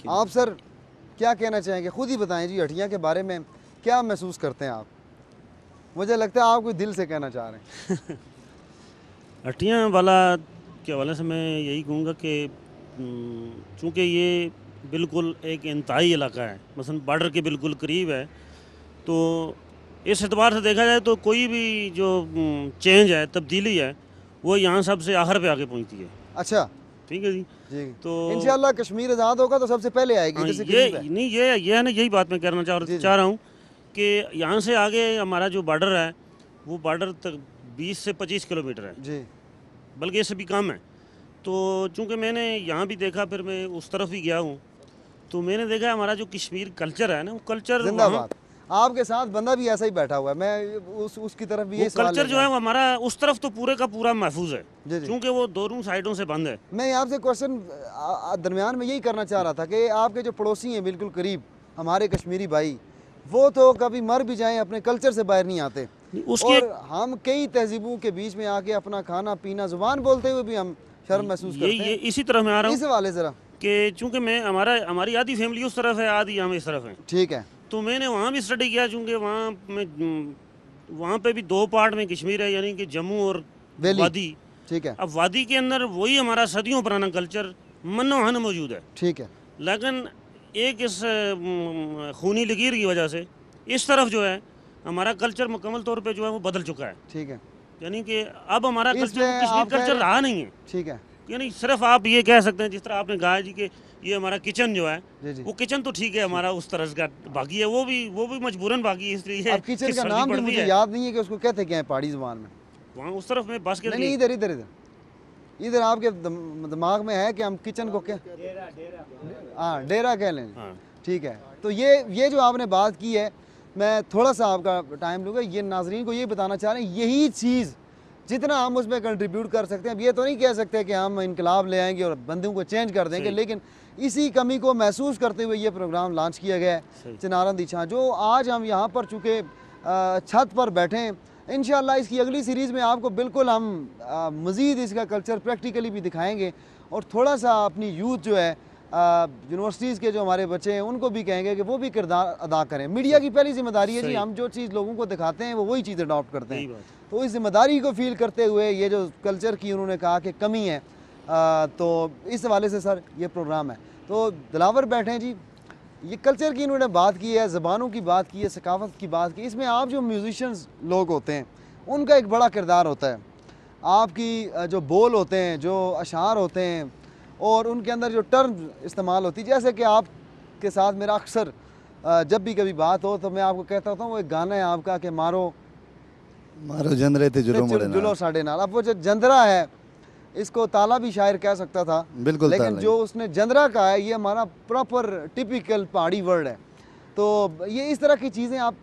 آپ سر کیا کہنا چاہیں گے؟ خود ہی بتائیں جی ہٹیاں کے بارے میں کیا محسوس کرتے ہیں آپ؟ مجھے لگتا ہے آپ کوئی دل سے کہنا چاہ رہے ہیں۔ ہٹیاں والا کے حوالے سے میں یہی کہوں گا کہ چونکہ یہ بالکل ایک انتہائی علاقہ ہے مثلا بارڈر کے بالکل قریب ہے تو اس اعتبار سے دیکھا جائے تو کوئی بھی جو چینج ہے تبدیلی ہے وہ یہاں سب سے آخر پہ آگے پہنچتی ہے۔ اچھا۔ ٹھیک ہے جی۔ جی۔ تو انشاءاللہ کشمیر آزاد ہوگا تو سب سے پہلے آئے گی ہاں، یہ نہیں یہ یہ ہے نا یہی بات میں کہنا چاہ جی، جی۔ رہا ہوں کہ یہاں سے آگے ہمارا جو بارڈر ہے وہ بارڈر تک بیس سے پچیس کلو میٹر ہے۔ جی۔ بلکہ اس سے بھی کم ہے۔ تو چونکہ میں نے یہاں بھی دیکھا پھر میں اس طرف بھی گیا ہوں تو میں نے دیکھا ہمارا جو کشمیر کلچر ہے نا وہ کلچر آپ کے ساتھ بندہ بھی ایسا ہی بیٹھا ہوا ہے۔ میں اس اس کی طرف بھی کلچر جو ہے وہ ہمارا اس طرف تو پورے کا پورا محفوظ ہے۔ جی، جی۔ کیونکہ وہ دونوں سائڈوں سے بند ہے۔ میں آپ سے کوشچن درمیان میں یہی کرنا چاہ رہا تھا کہ آپ کے جو پڑوسی ہیں بالکل قریب ہمارے کشمیری بھائی وہ تو کبھی مر بھی جائیں اپنے کلچر سے باہر نہیں آتے۔ اور ہم کئی تہذیبوں کے بیچ میں آ کے اپنا کھانا پینا زبان بولتے ہوئے بھی ہم شرم محسوس کرتے ہیں۔ اسی طرح میں آ رہا ہوں اس حوالے ذرا۔ کہ چونکہ میں ہمارا ہماری آدھی فیملی اس طرف ہے آدھی ہم اس طرف ہیں۔ ٹھیک ہے۔ تو میں نے وہاں بھی اسٹڈی کیا چونکہ وہاں میں وہاں پہ بھی دو پارٹ میں کشمیر ہے یعنی کہ جموں اور وادی۔ ٹھیک ہے۔ اب وادی کے اندر وہی ہمارا صدیوں پرانا کلچر من و ہن موجود ہے۔ ٹھیک ہے۔ لیکن ایک اس خونی لکیر کی وجہ سے اس طرف جو ہے ہمارا کلچر مکمل طور پہ جو ہے وہ بدل چکا ہے۔ ٹھیک ہے۔ یعنی کہ اب ہمارا کلچر کشمیر کلچر رہا نہیں ہے۔ ٹھیک ہے۔ یعنی صرف آپ یہ کہہ سکتے ہیں جس طرح آپ نے کہا جی کہ یہ ہمارا کچن جو ہے جی، جی۔ وہ کچن تو ٹھیک ہے ہمارا اس طرح کا باقی ہے وہ بھی وہ بھی مجبوراً باقی ہے اس لیے کچن کا نام بھی مجھے یاد نہیں ہے کہ اس کو کہتے کیا ہے پہاڑی زبان میں۔ وہاں اس طرف میں بس کے نہیں ادھر ادھر ادھر۔ ادھر آپ کے دماغ میں ہے کہ ہم کچن کو کیا ہاں ڈیرا کہہ لیں۔ ہاں۔ ٹھیک ہے۔ تو یہ یہ جو آپ نے بات کی ہے میں تھوڑا سا آپ کا ٹائم لوں گا۔ یہ ناظرین کو یہ بتانا چاہ رہے ہیں یہی چیز جتنا ہم اس میں کنٹریبیوٹ کر سکتے ہیں اب یہ تو نہیں کہہ سکتے کہ ہم انقلاب لے آئیں گے اور بندوں کو چینج کر دیں گے لیکن اسی کمی کو محسوس کرتے ہوئے یہ پروگرام لانچ کیا گیا ہے۔ چنارن دی چھان جو آج ہم یہاں پر چونکہ چھت پر بیٹھے ہیں انشاءاللہ اس کی اگلی سیریز میں آپ کو بالکل ہم مزید اس کا کلچر پریکٹیکلی بھی دکھائیں گے اور تھوڑا سا اپنی یوتھ جو ہے یونیورسٹیز کے جو ہمارے بچے ہیں ان کو بھی کہیں گے کہ وہ بھی کردار ادا کریں۔ میڈیا کی پہلی ذمہ داری ہے جی ہم جو چیز لوگوں کو دکھاتے ہیں وہ وہی چیز اڈاپٹ کرتے ہیں۔ تو اس ذمہ داری کو فیل کرتے ہوئے یہ جو کلچر کی انہوں نے کہا کہ کمی ہے تو اس حوالے سے سر یہ پروگرام ہے۔ تو دلاور بیٹھے ہیں جی یہ کلچر کی انہوں نے بات کی ہے زبانوں کی بات کی ہے ثقافت کی بات کی اس میں آپ جو میوزیشنز لوگ ہوتے ہیں ان کا ایک بڑا کردار ہوتا ہے۔ آپ کی جو بول ہوتے ہیں جو اشعار ہوتے ہیں اور ان کے اندر جو ٹرم استعمال ہوتی جیسے کہ آپ کے ساتھ میرا اکثر جب بھی کبھی بات ہو تو میں آپ کو کہتا ہوتا ہوں وہ ایک گانا ہے آپ کا کہ مارو مارو جندرے تھے جلو جلو ساڑھے نال۔ اب وہ جو جندرا ہے اس کو تالا بھی شاعر کہہ سکتا تھا۔ بالکل لیکن جو اس نے جندرا کہا ہے یہ ہمارا پراپر ٹپیکل پہاڑی ورڈ ہے۔ تو یہ اس طرح کی چیزیں آپ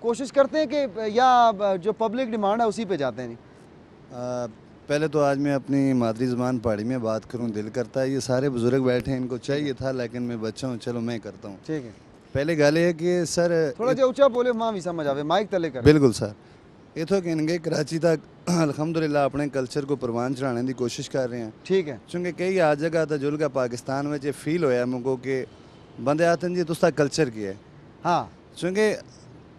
کوشش کرتے ہیں کہ یا جو پبلک ڈیمانڈ ہے اسی پہ جاتے ہیں؟ پہلے تو آج میں اپنی مادری زبان پہاڑی میں بات کروں دل کرتا ہے۔ یہ سارے بزرگ بیٹھے ہیں ان کو چاہیے تھا لیکن میں بچہ ہوں چلو میں کرتا ہوں۔ ٹھیک ہے۔ پہلے گل یہ کہ سر تھوڑا جو اونچا بولے ماں بھی سمجھ آوے مائک تلے کر بالکل سر۔ یہ تو کہ انگے کراچی تک الحمدللہ اپنے کلچر کو پروان چڑھانے دی کوشش کر رہے ہیں۔ ٹھیک ہے۔ چونکہ کئی آج جگہ تھا جل کا پاکستان میں فیل ہویا ہے مجھے کہ بندے آتے ہیں جی تو اس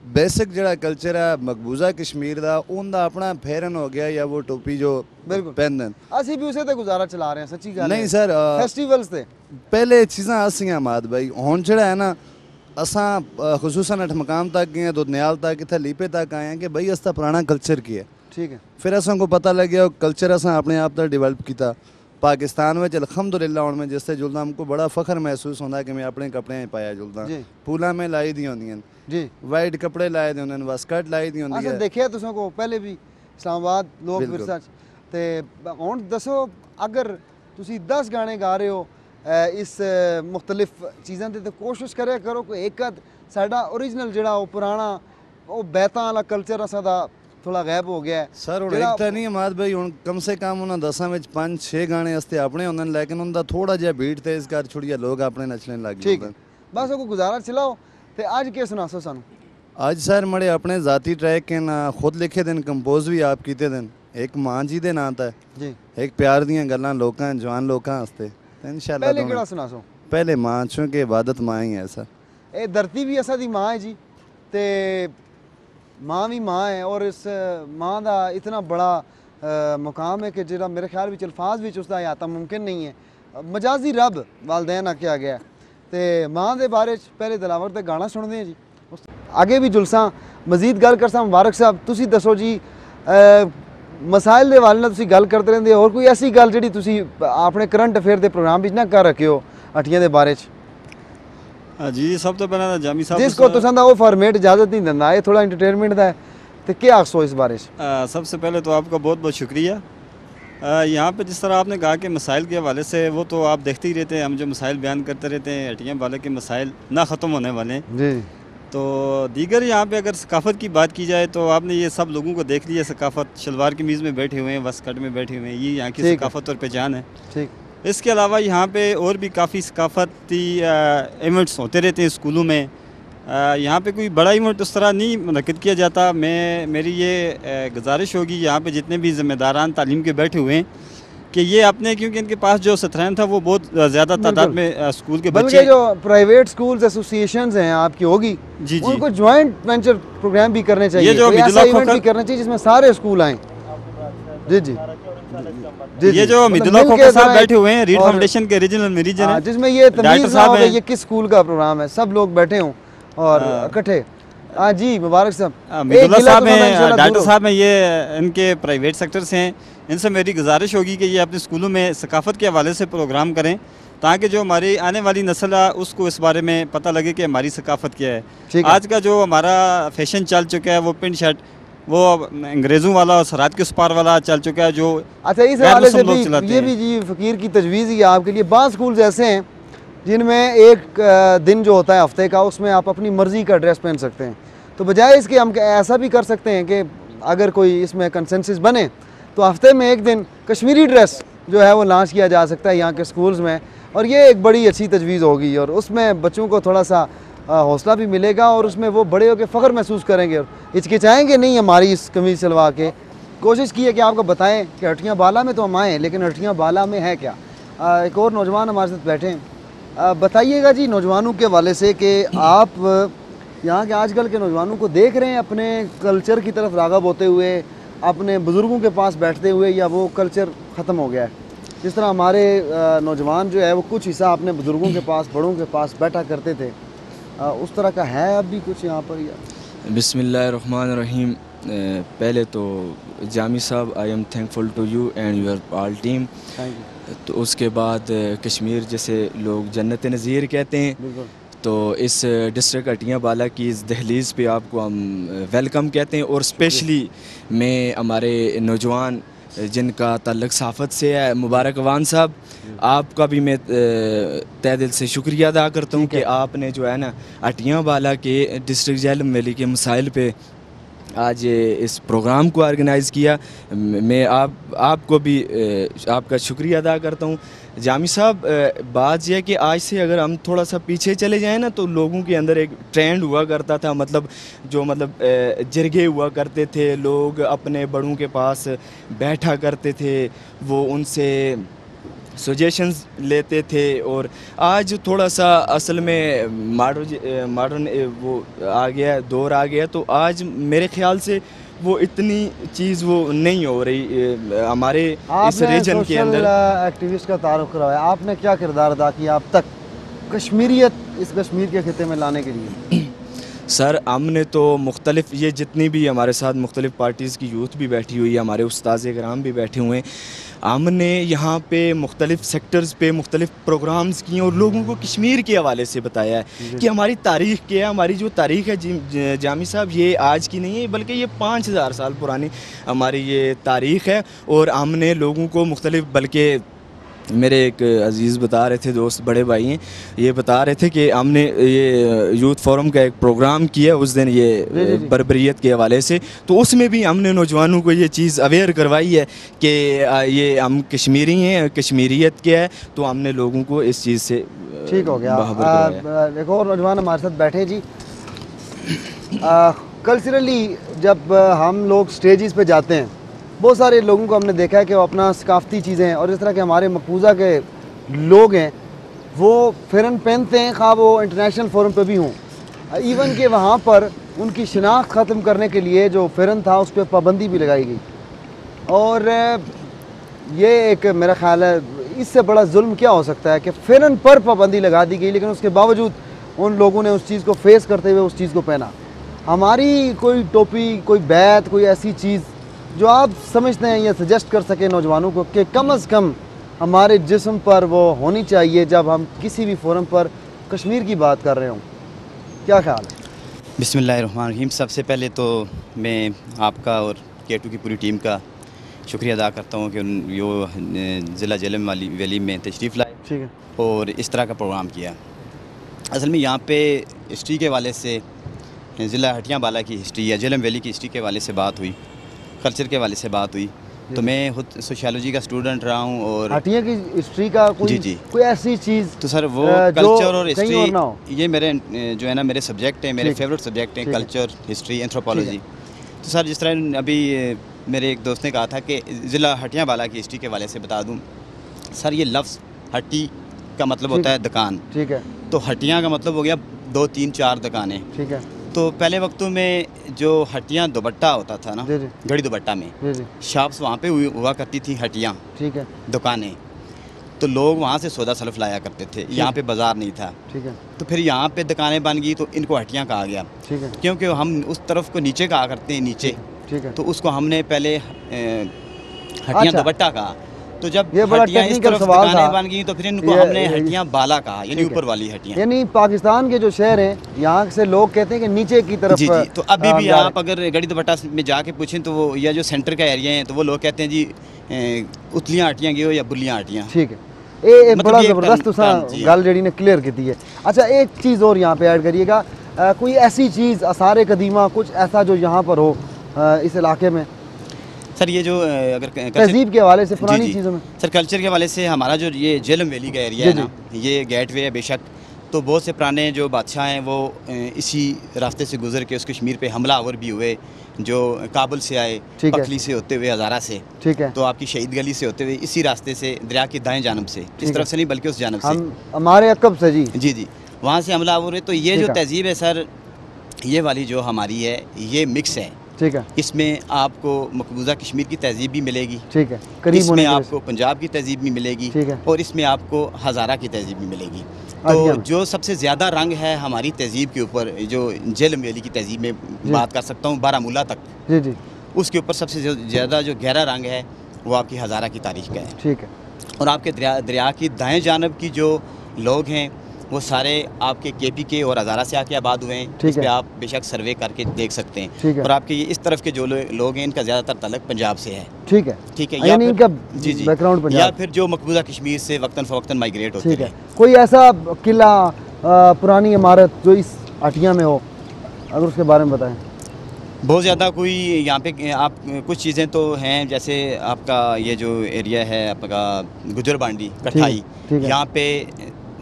کلچر کی ہے ہاں چونکہ بیسک جڑا کلچر ہے مقبوضہ کشمیر دا ان دا اپنا پھیرن ہو گیا یا وہ ٹوپی جو پہندن اسی بھی اسے تے گزارا چلا رہے ہیں سچی گل نہیں سر فیسٹیولز تے پہلے چیزاں اسیاں ماد بھائی ہون جڑا ہے نا اساں خصوصاً اٹھ مقام تک گئے ہیں دو نیال تک اتھا لیپے تک آئے ہیں کہ بھائی اس تا پرانا کلچر کی ہے ٹھیک ہے پھر اساں کو پتہ لگیا کلچر اساں اپنے آپ تا ڈیولپ کیتا پاکستان میں الحمدللہ ہوں میں جس سے جلدا ہم کو بڑا فخر محسوس ہوتا ہے کہ میں اپنے کپڑے پایا جلدا پھولا میں لائی دی ہوندی ہیں جی وائٹ کپڑے لائے دے ہوندے بس کٹ لائی دی ہوندی ہے اچھا دیکھیا تساں کو پہلے بھی اسلام آباد لوگ ورثہ تے ہن دسو اگر تسی 10 گانے گا رہے ہو اس مختلف چیزاں تے کوشش کرے کرو کوئی ایک ساڈا اوریجنل جڑا او پرانا او بیتاں والا کلچر اساں دا تھوڑا غیب ہو گیا ہے سر ہوں ایک تو نہیں اماد بھائی ہوں کم سے کم انہوں دساں میں پانچ چھ گانے استے اپنے ہوندے لیکن ان دا تھوڑا جہا بیٹ تیز کر چھوڑیا لوگ اپنے نچنے لگ ٹھیک ہے بس کو گزارا چلاؤ تے آج کیا سنا سو سانو آج سر مڑے اپنے ذاتی ٹریک کے نا خود لکھے دن کمپوز بھی آپ کیتے دن ایک ماں جی دے نام تا جی ایک پیار دیاں گلاں لوکاں جوان لوکاں ہستے انشاءاللہ پہلے کیڑا سنا سو پہلے ماں چونکہ عبادت ماں ہی ہے سر اے دھرتی بھی ایسا دی ماں ہے جی تے ماں بھی ماں ہے اور اس ماں دا اتنا بڑا مقام ہے کہ جڑا میرے خیال بھی الفاظ بھی اس آتا ممکن نہیں ہے مجازی رب والدین کیا گیا تے ماں دے بارے پہلے دلاور تے گانا سن دیں جی آگے بھی جلساں مزید گل کرساں مبارک صاحب تسی دسو جی مسائل دے والے تسی گل کرتے رہندے اور کوئی ایسی گل جڑی تسی اپنے کرنٹ افیئر چ جی سب تو پہلے جامی صاحب جس کو تساں دا وہ فارمیٹ اجازت نہیں دیندا اے تھوڑا انٹرٹینمنٹ دا ہے۔ تے کیا آخسو اس بارے سب سے پہلے تو آپ کا بہت بہت شکریہ۔ یہاں پہ جس طرح آپ نے کہا کہ مسائل کے حوالے سے وہ تو آپ دیکھتے ہی رہتے ہیں ہم جو مسائل بیان کرتے رہتے ہیں اٹیاں والے کے مسائل نہ ختم ہونے والے ہیں۔ جی۔ تو دیگر یہاں پہ اگر ثقافت کی بات کی جائے تو آپ نے یہ سب لوگوں کو دیکھ لیا ثقافت شلوار کی میز میں بیٹھے ہوئے ہیں وسکٹ میں بیٹھے ہوئے ہیں یہ یہاں کی ثقافت اور پہچان ہے۔ ٹھیک۔ اس کے علاوہ یہاں پہ اور بھی کافی ثقافتی ایونٹس ہوتے رہتے ہیں اسکولوں میں۔ یہاں پہ کوئی بڑا ایونٹ اس طرح نہیں منعقد کیا جاتا۔ میں میری یہ گزارش ہوگی یہاں پہ جتنے بھی ذمہ داران تعلیم کے بیٹھے ہوئے ہیں کہ یہ اپنے کیونکہ ان کے پاس جو سترین تھا وہ بہت زیادہ تعداد میں اسکول کے بچے جو پرائیویٹ اسکولز ایسوسیشنز ہیں آپ کی ہوگی جی ان کو جوائنٹ وینچر پروگرام بھی کرنے چاہیے یہ جو ایسا ایونٹ بھی کرنا چاہیے جس میں سارے اسکول آئیں۔ جی جی۔ یہ جو مدلہ کھوکھا صاحب بیٹھے ہوئے ہیں ریڈ فاؤنڈیشن کے ریجنل میریجن ہیں۔ جس میں یہ تمیز نہ ہو یہ کس اسکول کا پروگرام ہے۔ سب لوگ بیٹھے ہوں اور اکٹھے۔ ہاں جی مبارک صاحب۔ مدلہ صاحب ہیں ڈاکٹر صاحب ہیں یہ ان کے پرائیویٹ سیکٹر سے ہیں۔ ان سے میری گزارش ہوگی کہ یہ اپنے اسکولوں میں ثقافت کے حوالے سے پروگرام کریں تاکہ جو ہماری آنے والی نسل ہے اس کو اس بارے میں پتہ لگے کہ ہماری ثقافت کیا ہے۔ آج کا جو ہمارا فیشن چل چکا ہے وہ پینٹ شرٹ وہ انگریزوں والا اور سرات کے سپار والا چل چکا ہے جو اچھا اس حوالے سے بھی یہ بھی جی فقیر کی تجویز ہی آپ کے لیے۔ بعض اسکولز ایسے ہیں جن میں ایک دن جو ہوتا ہے ہفتے کا اس میں آپ اپنی مرضی کا ڈریس پہن سکتے ہیں۔ تو بجائے اس کے ہم ایسا بھی کر سکتے ہیں کہ اگر کوئی اس میں کنسنسس بنے تو ہفتے میں ایک دن کشمیری ڈریس جو ہے وہ لانچ کیا جا سکتا ہے یہاں کے سکولز میں۔ اور یہ ایک بڑی اچھی تجویز ہوگی اور اس میں بچوں کو تھوڑا سا حوصلہ بھی ملے گا اور اس میں وہ بڑے ہو کے فخر محسوس کریں گے اور ہچکچائیں گے نہیں ہماری اس قمیض سلوا کے۔ کوشش کی ہے کہ آپ کو بتائیں کہ ہٹیاں بالا میں تو ہم آئیں، لیکن ہٹیاں بالا میں ہے کیا؟ ایک اور نوجوان ہمارے ساتھ بیٹھے ہیں۔ بتائیے گا جی نوجوانوں کے والے سے کہ آپ یہاں کے آج کل کے نوجوانوں کو دیکھ رہے ہیں اپنے کلچر کی طرف راغب ہوتے ہوئے، اپنے بزرگوں کے پاس بیٹھتے ہوئے یا وہ کلچر ختم ہو گیا ہے؟ جس طرح ہمارے نوجوان جو ہے وہ کچھ حصہ اپنے بزرگوں کے پاس، بڑوں کے پاس بیٹھا کرتے تھے۔ اس طرح کا ہے اب بھی کچھ یہاں پر یا؟ بسم اللہ الرحمن الرحیم۔ پہلے تو جامی صاحب I am thankful to you and your all team تو اس کے بعد کشمیر جیسے لوگ جنت نظیر کہتے ہیں تو اس ڈسٹرک اٹیاں بالا کی اس دہلیز پہ آپ کو ہم ویلکم کہتے ہیں اور اسپیشلی میں ہمارے نوجوان جن کا تعلق صافت سے ہے مبارک وان صاحب آپ کا بھی میں تہ دل سے شکریہ ادا کرتا ہوں کہ آپ نے جو ہے نا اٹیاں بالا کے ڈسٹرک جہلم ویلی کے مسائل پہ آج اس پروگرام کو آرگنائز کیا۔ میں آپ آپ کو بھی آپ کا شکریہ ادا کرتا ہوں۔ جامی صاحب بات یہ ہے کہ آج سے اگر ہم تھوڑا سا پیچھے چلے جائیں نا تو لوگوں کے اندر ایک ٹرینڈ ہوا کرتا تھا مطلب جو مطلب جرگے ہوا کرتے تھے، لوگ اپنے بڑوں کے پاس بیٹھا کرتے تھے، وہ ان سے سجیشنز لیتے تھے اور آج تھوڑا سا اصل میں ماڈرن ماڈرن وہ آ گیا دور آ گیا تو آج میرے خیال سے وہ اتنی چیز وہ نہیں ہو رہی ہمارے اس ریجن کے اندر۔ ایکٹیوسٹ کا تعارف کروایا۔ آپ نے کیا کردار ادا کیا اب تک کشمیریت اس کشمیر کے خطے میں لانے کے لیے؟ سر ہم نے تو مختلف یہ جتنی بھی ہمارے ساتھ مختلف پارٹیز کی یوتھ بھی بیٹھی ہوئی ہے ہمارے استاذ کرام بھی بیٹھے ہوئے ہیں۔ ہم نے یہاں پہ مختلف سیکٹرز پہ مختلف پروگرامز کیے اور لوگوں کو کشمیر کے حوالے سے بتایا ہے جی۔ کہ ہماری تاریخ کیا ہے ہماری جو تاریخ ہے جی، جامی صاحب یہ آج کی نہیں ہے بلکہ یہ پانچ ہزار سال پرانی ہماری یہ تاریخ ہے اور ہم نے لوگوں کو مختلف بلکہ میرے ایک عزیز بتا رہے تھے دوست بڑے بھائی ہیں یہ بتا رہے تھے کہ ہم نے یہ یوتھ فورم کا ایک پروگرام کیا اس دن یہ جی، جی، جی۔ بربریت کے حوالے سے۔ تو اس میں بھی ہم نے نوجوانوں کو یہ چیز اویئر کروائی ہے کہ یہ ہم کشمیری ہیں کشمیریت کیا ہے تو ہم نے لوگوں کو اس چیز سے ٹھیک ہو گیا۔ ایک اور نوجوان ہمارے ساتھ بیٹھے جی۔ کلچرلی جب ہم لوگ سٹیجز پہ جاتے ہیں بہت سارے لوگوں کو ہم نے دیکھا ہے کہ وہ اپنا ثقافتی چیزیں اور اس طرح کے ہمارے مقبوضہ کے لوگ ہیں، وہ فرن پہنتے ہیں، خواہ وہ انٹرنیشنل فورم پہ بھی ہوں۔ ایون کہ وہاں پر ان کی شناخت ختم کرنے کے لیے جو فرن تھا، اس پہ پابندی بھی لگائی گئی۔ اور یہ ایک میرا خیال ہے، اس سے بڑا ظلم کیا ہو سکتا ہے کہ فرن پر پابندی لگا دی گئی، لیکن اس کے باوجود ان لوگوں نے اس چیز کو فیس کرتے ہوئے اس چیز کو پہنا۔ ہماری کوئی ٹوپی، کوئی بیت کوئی ایسی چیز جو آپ سمجھتے ہیں یا سجیسٹ کر سکیں نوجوانوں کو کہ کم از کم ہمارے جسم پر وہ ہونی چاہیے جب ہم کسی بھی فورم پر کشمیر کی بات کر رہے ہوں۔ کیا خیال ہے؟ بسم اللہ الرحمن الرحیم۔ سب سے پہلے تو میں آپ کا اور کیٹو کی پوری ٹیم کا شکریہ ادا کرتا ہوں کہ ان ضلع جلم والی ویلی میں تشریف لائے ٹھیک ہے۔ اور اس طرح کا پروگرام کیا۔ اصل میں یہاں پہ ہسٹری کے والے سے ضلع ہٹیاں بالا کی ہسٹری یا جلم ویلی کی ہسٹری کے والے سے بات ہوئی۔ کلچر کے والے سے بات ہوئی تو میں خود سوشیالوجی کا اسٹوڈنٹ رہا ہوں اور ہٹیاں کی ہسٹری کا کوئی جی جی۔ کوئی ایسی چیز تو سر وہ کلچر اور ہسٹری یہ میرے جو ہے نا میرے سبجیکٹ ہیں میرے فیوریٹ سبجیکٹ ہیں کلچر ہسٹری اینتھروپولوجی تو سر جس طرح ابھی میرے ایک دوست نے کہا تھا کہ ضلع ہٹیاں بالا کی ہسٹری کے والے سے بتا دوں۔ سر یہ لفظ ہٹی کا مطلب ہوتا ہے دکان۔ ٹھیک ہے۔ تو ہٹیاں کا مطلب ہو گیا دو تین چار دکانیں۔ ٹھیک ہے۔ تو پہلے وقتوں میں جو ہٹیاں دوبٹہ ہوتا تھا نا جی، جی۔ گھڑی دوبٹہ میں جی، شاپس وہاں پہ ہوا کرتی تھیں ہٹیاں ٹھیک ہے۔ دکانیں۔ تو لوگ وہاں سے سودا سلف لایا کرتے تھے یہاں پہ بازار نہیں تھا۔ ٹھیک ہے۔ تو پھر یہاں پہ دکانیں بن گئی تو ان کو ہٹیاں کہا گیا۔ ٹھیک ہے۔ کیونکہ ہم اس طرف کو نیچے کہا کرتے ہیں نیچے۔ ٹھیک ہے۔ تو اس کو ہم نے پہلے ہٹیاں اچھا۔ دوبٹہ کہا۔ تو جب یہ بڑا ٹیکنیکل سوال تھا۔ گئی تو پھر ان کو ہم نے ہٹیاں بالا کہا یعنی اوپر والی ہٹیاں یعنی پاکستان کے جو شہر ہیں یہاں سے لوگ کہتے ہیں کہ نیچے کی طرف جی جی۔ تو ابھی بھی آپ اگر گڑی دوپٹہ میں جا کے پوچھیں تو وہ یا جو سینٹر کا ایریا ہیں تو وہ لوگ کہتے ہیں جی اتلیاں ہٹیاں گئی ہو یا بلیاں ہٹیاں ٹھیک ہے۔ اے مطلب بڑا زبردست جی۔ گل جڑی نے کلیئر کی ہے۔ اچھا ایک چیز اور یہاں پہ ایڈ کریے گا۔ کوئی ایسی چیز اثار قدیمہ کچھ ایسا جو یہاں پر ہو اس علاقے میں سر یہ جو اگر تہذیب کے حوالے سے پرانی چیزوں میں۔ سر کلچر کے حوالے سے ہمارا جو یہ جیلم ویلی کا ایریا ہے نا یہ گیٹ وے ہے بے شک۔ تو بہت سے پرانے جو بادشاہ ہیں وہ اسی راستے سے گزر کے اس کشمیر پہ حملہ آور بھی ہوئے جو کابل سے آئے پکلی سے ہوتے ہوئے ہزارہ سے۔ ٹھیک ہے۔ تو آپ کی شہید گلی سے ہوتے ہوئے اسی راستے سے دریا کی دائیں جانب سے۔ اس طرف سے نہیں بلکہ اس جانب سے۔ ہمارے عقب سے جی۔ جی جی۔ وہاں سے حملہ آور ہے تو یہ جو تہذیب ہے سر یہ والی جو ہماری ہے یہ مکس ہے۔ ٹھیک ہے۔ اس میں آپ کو مقبوضہ کشمیر کی تہذیب بھی ملے گی۔ ٹھیک ہے۔ اس میں آپ کو پنجاب کی تہذیب بھی ملے گی اور اس میں آپ کو ہزارہ کی تہذیب بھی ملے گی۔ تو جو سب سے زیادہ رنگ ہے ہماری تہذیب کے اوپر جو جیلم ویلی کی تہذیب میں جی۔ بات کر سکتا ہوں بارہ مولہ تک۔ جی جی۔ اس کے اوپر سب سے زیادہ جو گہرا رنگ ہے وہ آپ کی ہزارہ کی تاریخ کا ہے۔ ٹھیک ہے۔ اور آپ کے دریا دریا کی دائیں جانب کی جو لوگ ہیں وہ سارے آپ کے کے پی کے اور ہزارہ سے آ کے آباد ہوئے ہیں اس پہ آپ بے شک سروے کر کے دیکھ سکتے ہیں۔ اور آپ کے یہ اس طرف کے جو لوگ ہیں ان کا زیادہ تر تعلق پنجاب سے ہے۔ ٹھیک ہے۔ ٹھیک ہے یعنی جی جی۔ یا پھر جو مقبوضہ کشمیر سے وقتاً فوقتاً مائگریٹ ہوتے ہیں کوئی ایسا قلعہ پرانی عمارت جو اس اٹھیاں میں ہو اگر اس کے بارے میں بتائیں۔ بہت زیادہ کوئی یہاں پہ آپ کچھ چیزیں تو ہیں جیسے آپ کا یہ جو ایریا ہے آپ کا گجر بانڈی کٹھائی یہاں پہ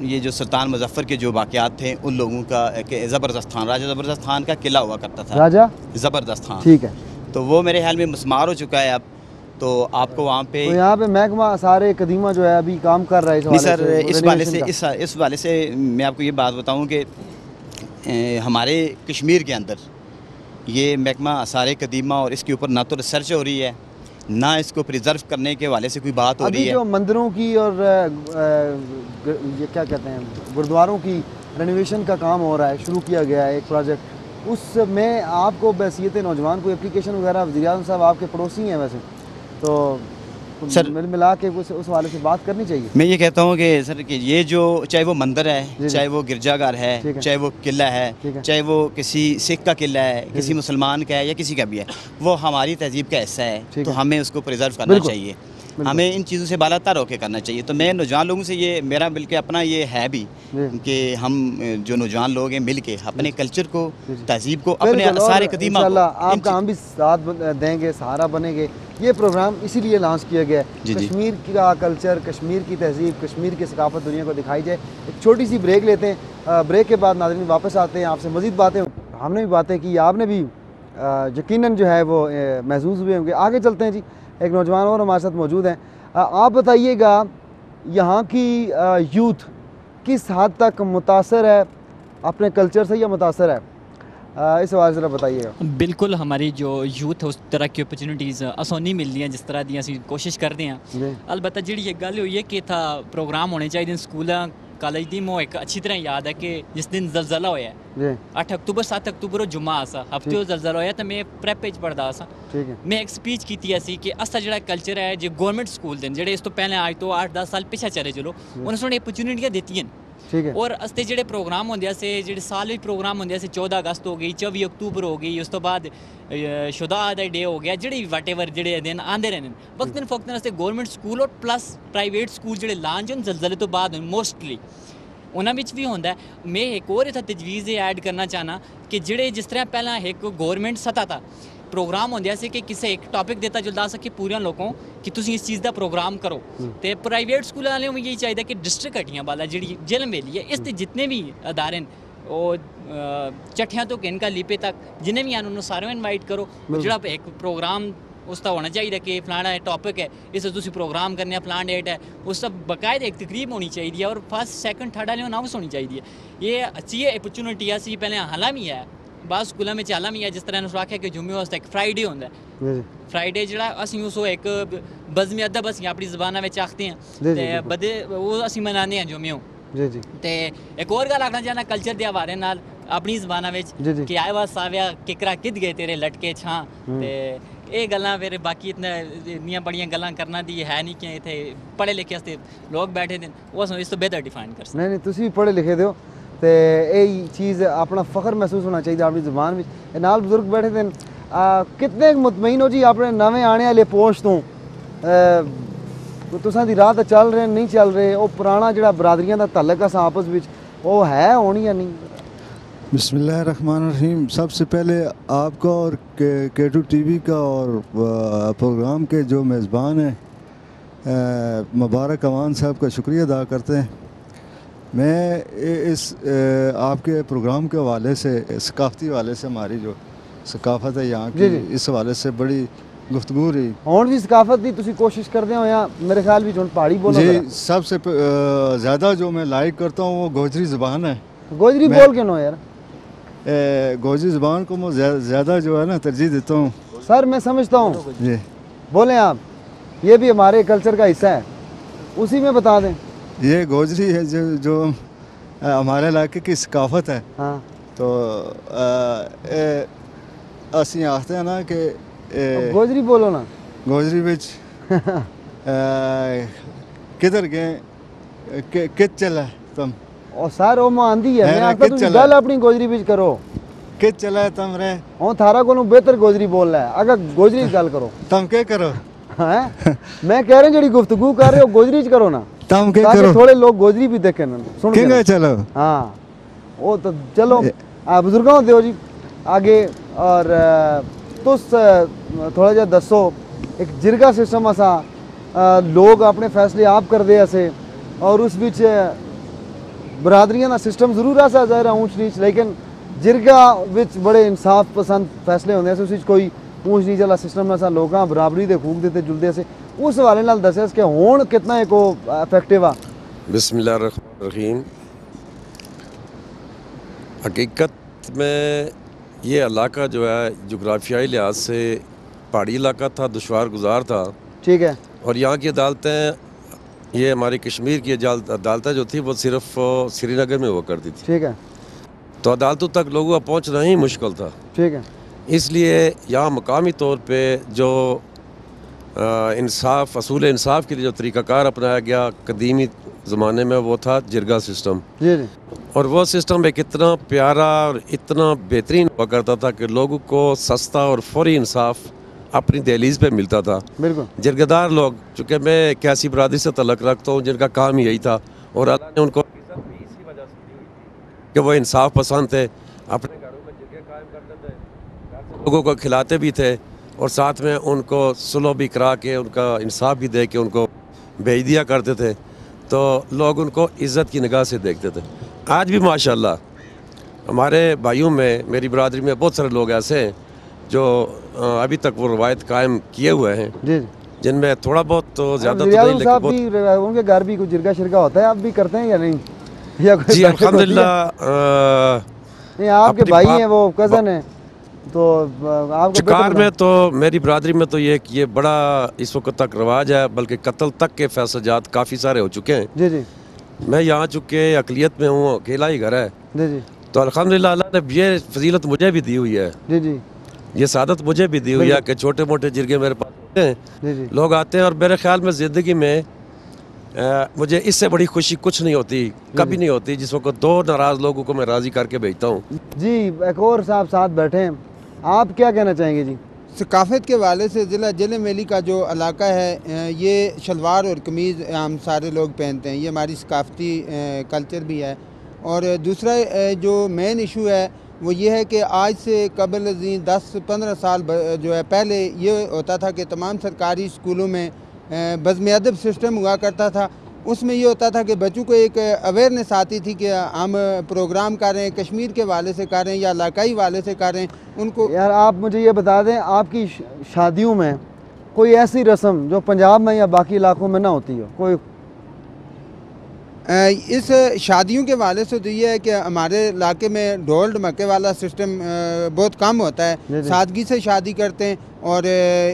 یہ جو سلطان مظفر کے جو واقعات تھے ان لوگوں کا زبردست خان راجہ زبردست خان کا قلعہ ہوا کرتا تھا۔ راجہ؟ زبردست خان ٹھیک ہے۔ تو وہ میرے خیال میں مسمار ہو چکا ہے اب۔ تو آپ کو وہاں پہ یہاں پہ محکمہ سارے قدیمہ جو ہے ابھی کام کر رہا ہے نہیں سر اس والے سے اس اس والے سے میں آپ کو یہ بات بتاؤں کہ ہمارے کشمیر کے اندر یہ محکمہ آثار قدیمہ اور اس کے اوپر نہ تو ریسرچ ہو رہی ہے۔ نہ اس کو پریزرو کرنے کے والے سے کوئی بات ہو رہی ہے۔ جو مندروں کی اور یہ کیا کہتے ہیں گردواروں کی رینویشن کا کام ہو رہا ہے شروع کیا گیا ہے ایک پروجیکٹ اس میں آپ کو بحثیت نوجوان کوئی اپلیکیشن وغیرہ وزیر اعظم صاحب آپ کے پڑوسی ہیں ویسے؟ تو سر مل ملا کے اس والے سے بات کرنی چاہیے؟ میں یہ کہتا ہوں کہ سر کہ یہ جو چاہے وہ مندر ہے جی، جی۔ چاہے وہ گرجا گھر ہے۔ چاہے وہ قلعہ ہے چاہے وہ کسی سکھ کا قلعہ ہے جی، کسی مسلمان کا ہے یا کسی کا بھی ہے وہ ہماری تہذیب کا حصہ ہے۔ تو ہمیں اس کو پریزرو کرنا چاہیے۔ ہمیں ان چیزوں سے بالا تر ہو کے کرنا چاہیے۔ تو میں نوجوان لوگوں سے یہ میرا بلکہ اپنا یہ ہے بھی کہ ہم جو نوجوان لوگ ہیں مل کے اپنے کلچر کو تہذیب کو اپنے سارے قدیمہ آپ کا ہم بھی ساتھ دیں گے سہارا بنیں گے۔ یہ پروگرام اسی لیے لانچ کیا گیا ہے۔ جی، جی۔ کشمیر کا کلچر کشمیر کی تہذیب کشمیر کی ثقافت دنیا کو دکھائی جائے۔ ایک چھوٹی سی بریک لیتے ہیں۔ بریک کے بعد ناظرین واپس آتے ہیں۔ آپ سے مزید باتیں ہم نے بھی باتیں کی۔ آپ نے بھی یقیناً جو ہے وہ محسوس ہوئے ہوں گے۔ آگے چلتے ہیں جی۔ ایک نوجوان اور ہمارے ساتھ موجود ہیں۔ آپ بتائیے گا یہاں کی یوتھ کس حد تک متاثر ہے؟ اپنے کلچر سے یا متاثر ہے؟ اس حوالے سے بتائیے گا۔ بالکل ہماری جو یوتھ ہے اس طرح کی اپرچونیٹیز آسانی مل رہی ہیں جس طرح دی اسی کوشش کرتے ہیں۔ جی۔ البتہ جڑی یہ گل ہوئی ہے کہ تھا پروگرام ہونے چاہیے اسکولاں کالج دی مو ایک اچھی طرح یاد ہے کہ جس دن زلزلہ ہویا ہے جی۔ اٹھ اکتوبر سات اکتوبر جمعہ آسا ہفتے زلزلہ ہویا تو میں پریپ پیج پڑھدا آسا میں ایک سپیچ کیتی ایسی کہ اسا جڑا کلچر ہے جو گورنمنٹ سکول دن جڑے اس تو پہلے آج تو آٹھ دس سال پیچھے چلے چلو انہوں نے اپرچونیٹیاں دیتی ہیں اور استے جڑے پروگرام ہوندے سے جڑے سال بھی پروگرام ہوندے سے چودہ اگست ہو گئی چوبی اکتوبر ہو گئی اس تو بعد شدا دا ڈے ہو گیا جڑی وٹ ایور جڑے دن آندے رہنے وقتاً فوقتاً استے گورنمنٹ سکول اور پلس پرائیویٹ سکول جڑے لانچ ہوں زلزلے تو بعد موسٹلی انہوں بھی ہوتا ہے میں ایک اور اتنا تجویز ایڈ کرنا چاہنا کہ جڑے جس طرح پہلے ایک گورنمنٹ سطح تھا پروگرام ہوندیا سے کہ کسے ایک ٹاپک دیتا جو دا سکے پورے لوگوں کہ تسی اس چیز دا پروگرام کرو تے پرائیویٹ سکول والے میں یہی چاہیے کہ ڈسٹرکٹ ہٹیاں والا جڑی جلم ویلی ہے اس تے جتنے بھی ادارے وہ چٹھیاں تو کن کا لیپے تک جنہیں بھی آن انہوں سارے انوائٹ کرو جڑا ایک پروگرام اس کا ہونا چاہیے کہ فلانا ٹاپک ہے اس سے پروگرام کرنے پلان ڈیٹ ہے اس کا باقاعدہ ایک تقریب ہونی چاہیے اور فرسٹ سیکنڈ تھرڈ والے اناؤنس ہونی چاہیے یہ اچھی اپرچونیٹی ہے سی پہلے حالہ بھی ہے بعض اسکولوں میں چالا بھی ہے جس طرح نے آخیا کہ جمعے واسطے ایک فرائیڈے ہوتا ہے فرائیڈے جڑا اسی اس ایک بزمی ادب اسی اپنی زبان میں آختے ہیں بدے وہ اسی منانے ہیں جمعے جی جی تے ایک اور گل آخنا چاہنا کلچر دے حوالے نال اپنی زبان کہ آئے وا ساویا ککرا کد گئے تیرے لٹکے چھاں تے یہ گلاں پھر باقی اتنا اتنی بڑی گلاں کرنا دی ہے نہیں کہ اتنے پڑھے لکھے واسطے لوگ بیٹھے دن وہ اس تو بہتر ڈیفائن کر سکتے نہیں نہیں تسی بھی پڑھے لکھے دیو تے یہ چیز اپنا فخر محسوس ہونا چاہیے اپنی زبان میں نال بزرگ بیٹھے دن کتنے مطمئن ہو جی اپنے نویں آنے والے پوسٹ تو۔ تساں دی راہ تے چل رہے نہیں چل رہے۔ وہ پرانا جڑا برادریاں دا تعلق ہے آپس وچ وہ ہے ہونی یا نہیں؟ بسم اللہ الرحمن الرحیم۔ سب سے پہلے آپ کا اور کے ٹو ٹی وی کا اور پروگرام کے جو میزبان ہیں مبارک اوان صاحب کا شکریہ ادا کرتے ہیں۔ میں اس آپ کے پروگرام کے حوالے سے ثقافتی حوالے سے ہماری جو ثقافت ہے یہاں کی جی، جی۔ اس حوالے سے بڑی گفتگو رہی۔ اور بھی ثقافت دی تسی کوشش کر دیں یا میرے خیال بھی جو پہاڑی بولو جی سب سے زیادہ جو میں لائک کرتا ہوں وہ گوجری زبان ہے۔ گوجری بول کے نو یار؟ گوجری زبان کو میں زیادہ جو ہے نا ترجیح دیتا ہوں۔ سر میں سمجھتا ہوں۔ جی۔ بولیں آپ یہ بھی ہمارے کلچر کا حصہ ہے۔ اسی میں بتا دیں۔ یہ گوجری ہے جو جو ہمارے علاقے کی ثقافت ہے۔ ہاں۔ تو اسی آختے ہیں نا کہ گوجری بولو نا۔ گوجری بچ کدھر گئے؟ کت چلا تم؟ او سر او ماں آندی ہے۔ میں آتا تجھے گل اپنی گوجری بچ کرو۔ کت چلا ہے تم رہے ہوں تھارا کو بہتر گوجری بول رہا ہے۔ اگر گوجری گل کرو۔ تم کیا کرو؟ میں کہہ رہا ہوں جڑی گفتگو کر رہے ہو گوجری چ کرو نا۔ تم کیا کرو تھوڑے لوگ گوجری بھی دیکھیں سن کے چلو۔ ہاں۔ او تو چلو۔ بزرگوں دیو جی آگے۔ اور تس تھوڑا جا دسو۔ ایک جرگا سسٹم اسا لوگ اپنے فیصلے آپ کر دے اسے۔ اور اس بچ برادریاں دا سسٹم ضرور ایسا ظاہر اونچ نیچ۔ لیکن جرگا وچ بڑے انصاف پسند فیصلے ہوندے اس وچ کوئی اونچ نیچ والا سسٹم ایسا لوگاں برابری دے خوک دیتے جلدے سے اس حوالے نال دسیا کہ ہون کتنا ایک افیکٹیو آ۔ بسم اللہ الرحمن الرحیم۔ حقیقت میں یہ علاقہ جو ہے جغرافیائی لحاظ سے پہاڑی علاقہ تھا دشوار گزار تھا۔ ٹھیک ہے۔ اور یہاں کی عدالتیں یہ ہماری کشمیر کی عدالتیں جو تھی وہ صرف سری نگر میں ہوا کرتی تھی۔ ٹھیک ہے۔ تو عدالتوں تک لوگوں کا پہنچنا ہی مشکل تھا۔ ٹھیک ہے۔ اس لیے یہاں مقامی طور پہ جو انصاف اصول انصاف کے لیے جو طریقہ کار اپنایا گیا قدیمی زمانے میں وہ تھا جرگا سسٹم۔ جی جی۔ اور وہ سسٹم ایک اتنا پیارا اور اتنا بہترین ہوا کرتا تھا کہ لوگوں کو سستا اور فوری انصاف اپنی دہلیز پہ ملتا تھا۔ بالکل۔ جرگدار لوگ چونکہ میں ایک ایسی برادری سے تعلق رکھتا ہوں جن کا کام یہی تھا اور اللہ نے ان کو کہ وہ انصاف پسند تھے اپنے گھروں میں جرگے قائم کرتے تھے لوگوں کو کھلاتے بھی تھے۔ اور ساتھ میں ان کو سلو بھی کرا کے ان کا انصاف بھی دے کے ان کو بھیج دیا کرتے تھے۔ تو لوگ ان کو عزت کی نگاہ سے دیکھتے تھے۔ آج بھی ماشاءاللہ ہمارے بھائیوں میں میری برادری میں بہت سارے لوگ ایسے ہیں جو ابھی تک وہ روایت قائم کیے ہوئے ہیں۔ جی جن میں تھوڑا بہت تو زیادہ تو نہیں لیکن ان کے گھر بھی کچھ جرگا شرگا ہوتا ہے آپ بھی کرتے ہیں یا نہیں؟ جی الحمدللہ آپ کے بھائی ہیں وہ کزن ہیں۔ تو چکار میں تو میری برادری میں تو یہ یہ بڑا اس وقت تک رواج ہے بلکہ قتل تک کے فیصلہ جات کافی سارے ہو چکے ہیں۔ جی جی۔ میں یہاں چکے اقلیت میں ہوں اکیلا ہی گھر ہے۔ جی جی۔ تو الحمدللہ اللہ نے یہ فضیلت مجھے بھی دی ہوئی ہے۔ جی جی۔ یہ سعادت مجھے بھی دی ہوئی ہے کہ چھوٹے موٹے جرگے میرے پاس ہوتے ہیں۔ جی جی۔ لوگ آتے ہیں اور میرے خیال میں زندگی میں مجھے اس سے بڑی خوشی کچھ نہیں ہوتی کبھی نہیں ہوتی جس وقت دو ناراض لوگوں کو میں راضی کر کے بھیجتا ہوں۔ جی ایک اور صاحب ساتھ بیٹھے ہیں۔ آپ کیا کہنا چاہیں گے جی؟ ثقافت کے والے سے ضلع جل میلی کا جو علاقہ ہے یہ شلوار اور قمیض ہم سارے لوگ پہنتے ہیں۔ یہ ہماری ثقافتی کلچر بھی ہے۔ اور دوسرا جو مین ایشو ہے، وہ یہ ہے کہ آج سے قبل دس پندرہ سال جو ہے، پہلے یہ ہوتا تھا کہ تمام سرکاری اسکولوں میں بزم ادب سسٹم ہوا کرتا تھا۔ اس میں یہ ہوتا تھا کہ بچوں کو ایک اویئرنیس آتی تھی کہ ہم پروگرام کر رہے ہیں، کشمیر کے والے سے کر رہے ہیں یا علاقائی والے سے کر رہے ہیں، ان کو یار آپ مجھے یہ بتا دیں، آپ کی شادیوں میں کوئی ایسی رسم جو پنجاب میں یا باقی علاقوں میں نہ ہوتی ہو، کوئی اس شادیوں کے والے سے تو یہ ہے کہ ہمارے علاقے میں ڈھول ڈھمکے والا سسٹم بہت کم ہوتا ہے۔ جی، جی۔ سادگی سے شادی کرتے ہیں اور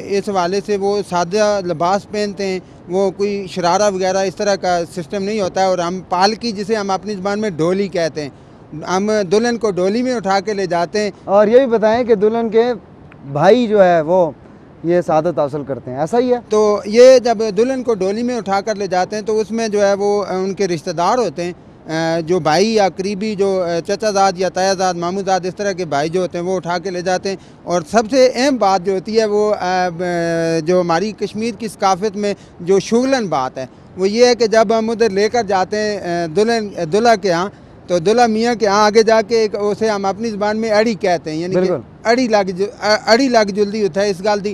اس والے سے وہ سادہ لباس پہنتے ہیں۔ وہ کوئی شرارہ وغیرہ اس طرح کا سسٹم نہیں ہوتا ہے اور ہم پالکی جسے ہم اپنی زبان میں ڈولی کہتے ہیں۔ ہم دلہن کو ڈولی میں اٹھا کے لے جاتے ہیں۔ اور یہ بھی بتائیں کہ دلہن کے بھائی جو ہے وہ یہ سعادت حاصل کرتے ہیں۔ ایسا ہی ہے۔ تو یہ جب دلہن کو ڈولی میں اٹھا کر لے جاتے ہیں تو اس میں جو ہے وہ ان کے رشتہ دار ہوتے ہیں۔ جو بھائی یا قریبی جو چچا زاد یا تایا زاد مامو زاد اس طرح کے بھائی جو ہوتے ہیں وہ اٹھا کے لے جاتے ہیں۔ اور سب سے اہم بات جو ہوتی ہے وہ جو ہماری کشمیر کی ثقافت میں جو شغلن بات ہے وہ یہ ہے کہ جب ہم ادھر لے کر جاتے ہیں دلہن دلہا کے ہاں تو دلہ میاں کے ہاں آگے جا کے اسے ہم اپنی زبان میں اڑی کہتے ہیں۔ یعنی کہ اڑی لگ اڑی لگ جلدی ہوتا ہے اس گل دی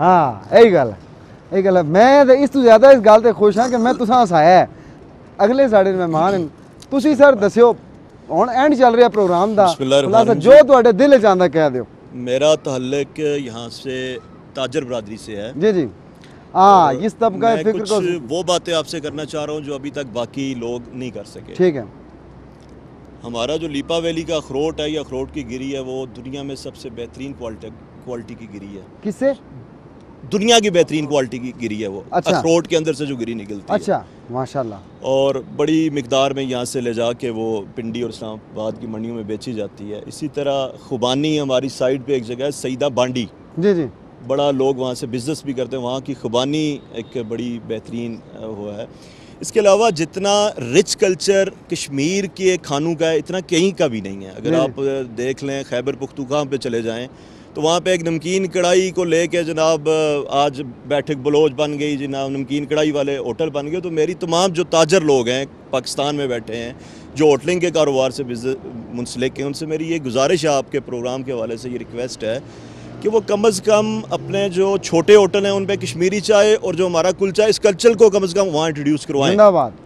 ہاں یہی گل ہے یہی گل ہے میں اس تو زیادہ اس گل تے خوش ہاں کہ میں تساں ہسایا ہے اگلے ساڑے مہمان تسی سر دسیو ہن اینڈ چل رہا پروگرام دا خلاصہ جو تواڈے دل وچ آندا کہہ دیو میرا تعلق یہاں سے تاجر برادری سے ہے جی جی ہاں اس طبقہ فکر کو وہ باتیں آپ سے کرنا چاہ رہا ہوں جو ابھی تک باقی لوگ نہیں کر سکے ٹھیک ہے ہمارا جو لیپا ویلی کا اخروٹ ہے یا اخروٹ کی گری ہے وہ دنیا میں سب سے بہترین کوالٹی کی گری ہے۔ کس سے دنیا کی بہترین کوالٹی کی گری ہے وہ۔ اچھا۔ اخروٹ کے اندر سے جو گری نکلتی اچھا ماشاءاللہ۔ اور بڑی مقدار میں یہاں سے لے جا کے وہ پنڈی اور اسلام آباد کی منڈیوں میں بیچی جاتی ہے۔ اسی طرح خوبانی ہماری سائڈ پہ ایک جگہ ہے سیدہ بانڈی۔ جی جی۔ بڑا لوگ وہاں سے بزنس بھی کرتے ہیں۔ وہاں کی خوبانی ایک بڑی بہترین ہوا ہے۔ اس کے علاوہ جتنا رچ کلچر کشمیر کے کھانوں کا ہے اتنا کہیں کا بھی نہیں ہے۔ اگر آپ دیکھ لیں خیبر پختوخوا پہ چلے جائیں تو وہاں پہ ایک نمکین کڑھائی کو لے کے جناب آج بیٹھک بلوچ بن گئی جناب نمکین کڑھائی والے ہوٹل بن گئے۔ تو میری تمام جو تاجر لوگ ہیں پاکستان میں بیٹھے ہیں جو ہوٹلنگ کے کاروبار سے منسلک ہیں ان سے میری یہ گزارش ہے آپ کے پروگرام کے حوالے سے یہ ریکویسٹ ہے کہ وہ کم از کم اپنے جو چھوٹے ہوٹل ہیں ان پہ کشمیری چائے اور جو ہمارا کلچا اس کلچر کو کم از کم وہاں انٹروڈیوس کروائیں۔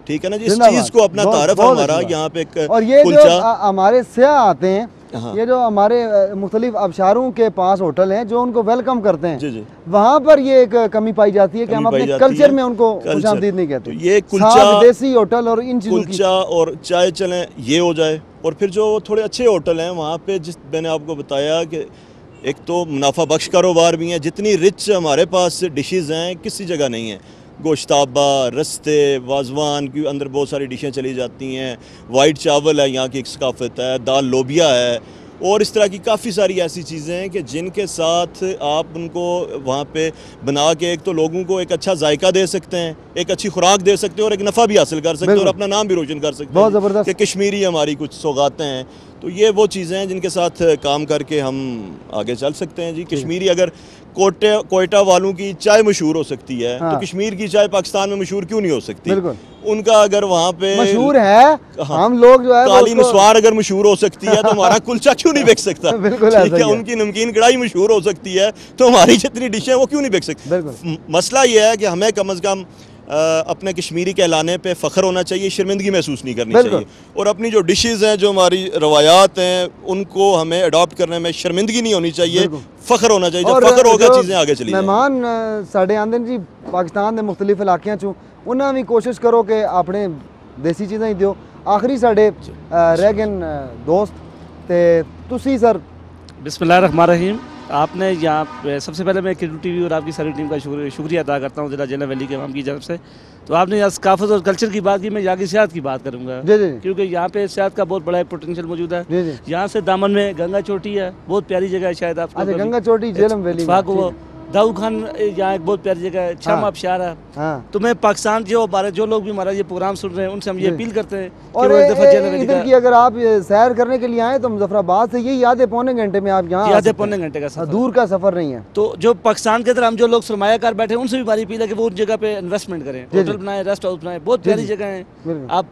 ٹھیک ہے نا جی؟ اس چیز کو اپنا تعارف ہے ہمارا یہاں پہ اور یہ جو ہمارے سیاح آتے ہیں ہاں۔ یہ جو ہمارے مختلف ابشاروں کے پاس ہوٹل ہیں جو ان کو ویلکم کرتے ہیں جی، جی۔ وہاں پر یہ ایک کمی پائی جاتی ہے کہ ہم اپنے کلچر میں ان کو خوش آمدید نہیں کہتے۔ یہ کلچا دیسی ہوٹل اور ان چیزوں کلچا اور چائے چلیں یہ ہو جائے۔ اور پھر جو تھوڑے اچھے ہوٹل ہیں وہاں پہ جس میں نے آپ کو بتایا کہ ایک تو منافع بخش کاروبار بھی ہیں جتنی رچ ہمارے پاس ڈشز ہیں کسی جگہ نہیں ہیں۔ گوشتابہ رستے وازوان کی اندر بہت ساری ڈشیں چلی جاتی ہیں۔ وائٹ چاول ہے یہاں کی ایک ثقافت ہے۔ دال لوبیا ہے۔ اور اس طرح کی کافی ساری ایسی چیزیں ہیں کہ جن کے ساتھ آپ ان کو وہاں پہ بنا کے ایک تو لوگوں کو ایک اچھا ذائقہ دے سکتے ہیں ایک اچھی خوراک دے سکتے ہیں اور ایک نفع بھی حاصل کر سکتے ہیں اور اپنا نام بھی روشن کر سکتے ہیں کہ کشمیری ہماری کچھ سوگاتیں ہیں۔ تو یہ وہ چیزیں ہیں جن کے ساتھ کام کر کے ہم آگے چل سکتے ہیں جی۔ کشمیری اگر کوٹے کوئٹہ والوں کی چائے مشہور ہو سکتی ہے تو ہاں۔ کشمیر کی چائے پاکستان میں مشہور کیوں نہیں ہو سکی ان کا اگر وہاں پہ مشہور ہے ہاں۔ ہم لوگ جو ہے کالی نسوار اگر مشہور ہو سکتی ہے تو ہمارا کلچا کیوں نہیں بیک سکتا؟ ان کی نمکین کڑھائی مشہور ہو سکتی ہے تو ہماری جتنی ڈشیں وہ کیوں نہیں بیک سکتی؟ مسئلہ یہ ہے کہ ہمیں کم از کم اپنے کشمیری کہلانے پہ فخر ہونا چاہیے شرمندگی محسوس نہیں کرنی چاہیے۔ اور اپنی جو ڈشز ہیں جو ہماری روایات ہیں ان کو ہمیں اڈاپٹ کرنے میں شرمندگی نہیں ہونی چاہیے فخر ہونا چاہیے۔ جب فخر ہوگا چیزیں آگے چلی مہمان ساڑھے آندے جی پاکستان دے مختلف علاقیاں چوں انہاں بھی کوشش کرو کہ اپنے دیسی چیزیں ہی دیو۔ آخری ساڑھے رہ گئے دوست۔ تے تسی سر۔ بسم اللہ الرحمن الرحیم۔ آپ نے یہاں سب سے پہلے میں کرکٹ ٹی وی اور آپ کی ساری ٹیم کا شکریہ ادا کرتا ہوں ضلع جیلا ویلی کے عوام کی جانب سے۔ تو آپ نے یہاں ثقافت اور کلچر کی بات کی میں یہاں کی صحت کی بات کروں گا۔ جی جی۔ کیونکہ یہاں پہ صحت کا بہت بڑا پوٹینشیل موجود ہے۔ جی یہاں سے دامن میں گنگا چوٹی ہے بہت پیاری جگہ ہے شاید آپ اچھا، گنگا چوٹی جیلم ویلی داؤ خان یہاں ایک بہت پیاری جگہ ہے چھم ہاں۔ آبشار ہے۔ ہاں۔ تو میں پاکستان جو بارے جو لوگ بھی ہمارا یہ پروگرام سن رہے ہیں ان سے ہم یہ جی۔ اپیل کرتے ہیں اور ادھر کی اگر آپ سیر کرنے کے لیے آئیں تو مظفر آباد سے یہی یادیں پونے گھنٹے میں آپ یہاں یادیں پونے گھنٹے کا سفر۔ دور کا سفر نہیں ہے۔ تو جو پاکستان کے اندر ہم جو لوگ سرمایہ کار بیٹھے ہیں ان سے بھی ہماری اپیل ہے کہ وہ ان جگہ پہ انویسٹمنٹ کریں۔ جی، جی۔ ہوٹل بنائیں ریسٹ ہاؤس بنائیں بہت پیاری جگہ ہیں۔ آپ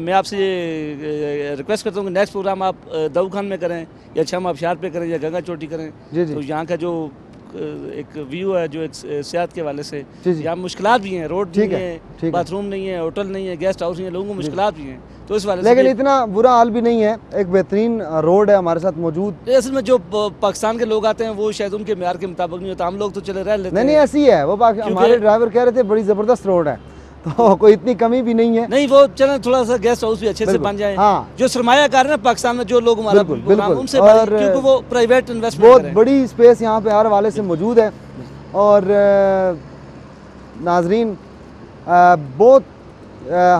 میں آپ سے یہ ریکویسٹ کرتا ہوں کہ نیکسٹ پروگرام آپ داؤ خان میں کریں یا چھم آبشار پہ کریں یا گنگا چوٹی کریں۔ تو یہاں کا جو ایک ویو ہے جو ایک صحت کے والے سے۔ جی، جی۔ یہاں مشکلات بھی ہیں روڈ نہیں ہے باتھ روم نہیں ہے ہوٹل نہیں ہے گیسٹ ہاؤس نہیں ہے لوگوں کو جی۔ مشکلات بھی ہیں۔ تو اس والے لیکن اتنا برا حال بھی نہیں ہے ایک بہترین روڈ ہے ہمارے ساتھ موجود۔ اصل میں جو پاکستان کے لوگ آتے ہیں وہ شاید ان کے معیار کے مطابق نہیں ہوتا ہم لوگ تو چلے رہ لیتے ہیں نہیں ایسی ہے وہ ہمارے ڈرائیور کہہ رہے تھے بڑی زبردست روڈ ہے۔ تو کوئی اتنی کمی بھی نہیں ہے۔ نہیں وہ چلیں تھوڑا سا گیسٹ ہاؤس بھی اچھے سے بن جائے ہاں۔ جو سرمایہ کار ہیں پاکستان میں جو لوگ ہمارا ان سے کیونکہ وہ پرائیویٹ انویسٹمنٹ بہت بڑی سپیس یہاں پہ ہر والے سے موجود ہے۔ اور ناظرین بہت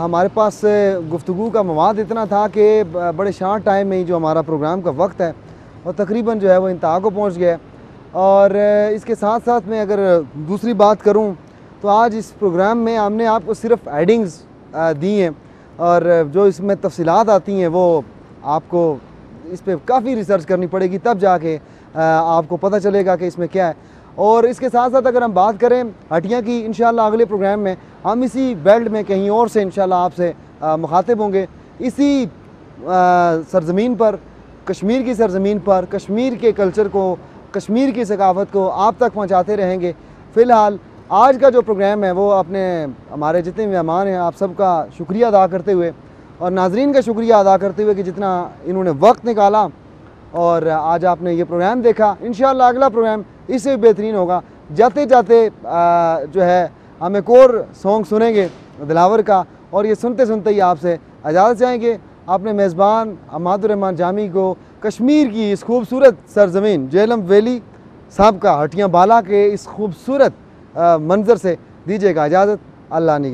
ہمارے پاس گفتگو کا مواد اتنا تھا کہ بڑے شارٹ ٹائم میں ہی جو ہمارا پروگرام کا وقت ہے وہ تقریباً جو ہے وہ انتہا کو پہنچ گیا اور اس کے ساتھ ساتھ میں اگر دوسری بات کروں تو آج اس پروگرام میں ہم نے آپ کو صرف ایڈنگز دی ہیں اور جو اس میں تفصیلات آتی ہیں وہ آپ کو اس پہ کافی ریسرچ کرنی پڑے گی، تب جا کے آپ کو پتہ چلے گا کہ اس میں کیا ہے۔ اور اس کے ساتھ ساتھ اگر ہم بات کریں ہٹیاں کی، انشاءاللہ اگلے پروگرام میں ہم اسی بیلٹ میں کہیں اور سے انشاءاللہ آپ سے مخاطب ہوں گے۔ اسی سرزمین پر، کشمیر کی سرزمین پر، کشمیر کے کلچر کو، کشمیر کی ثقافت کو آپ تک پہنچاتے رہیں گے۔ فی الحال آج کا جو پروگرام ہے وہ اپنے ہمارے جتنے مہمان ہیں، آپ سب کا شکریہ ادا کرتے ہوئے اور ناظرین کا شکریہ ادا کرتے ہوئے کہ جتنا انہوں نے وقت نکالا اور آج آپ نے یہ پروگرام دیکھا، انشاءاللہ اگلا پروگرام اس سے بھی بہترین ہوگا۔ جاتے جاتے جو ہے، ہم ایک اور سانگ سنیں گے دلاور کا اور یہ سنتے سنتے ہی آپ سے اجازت جائیں گے۔ اپنے میزبان اماد الرحمان جامی کو کشمیر کی اس خوبصورت سرزمین جیلم ویلی صاحب کا ہٹیاں بالا کے اس خوبصورت منظر سے دیجیے گا اجازت۔ اللہ نے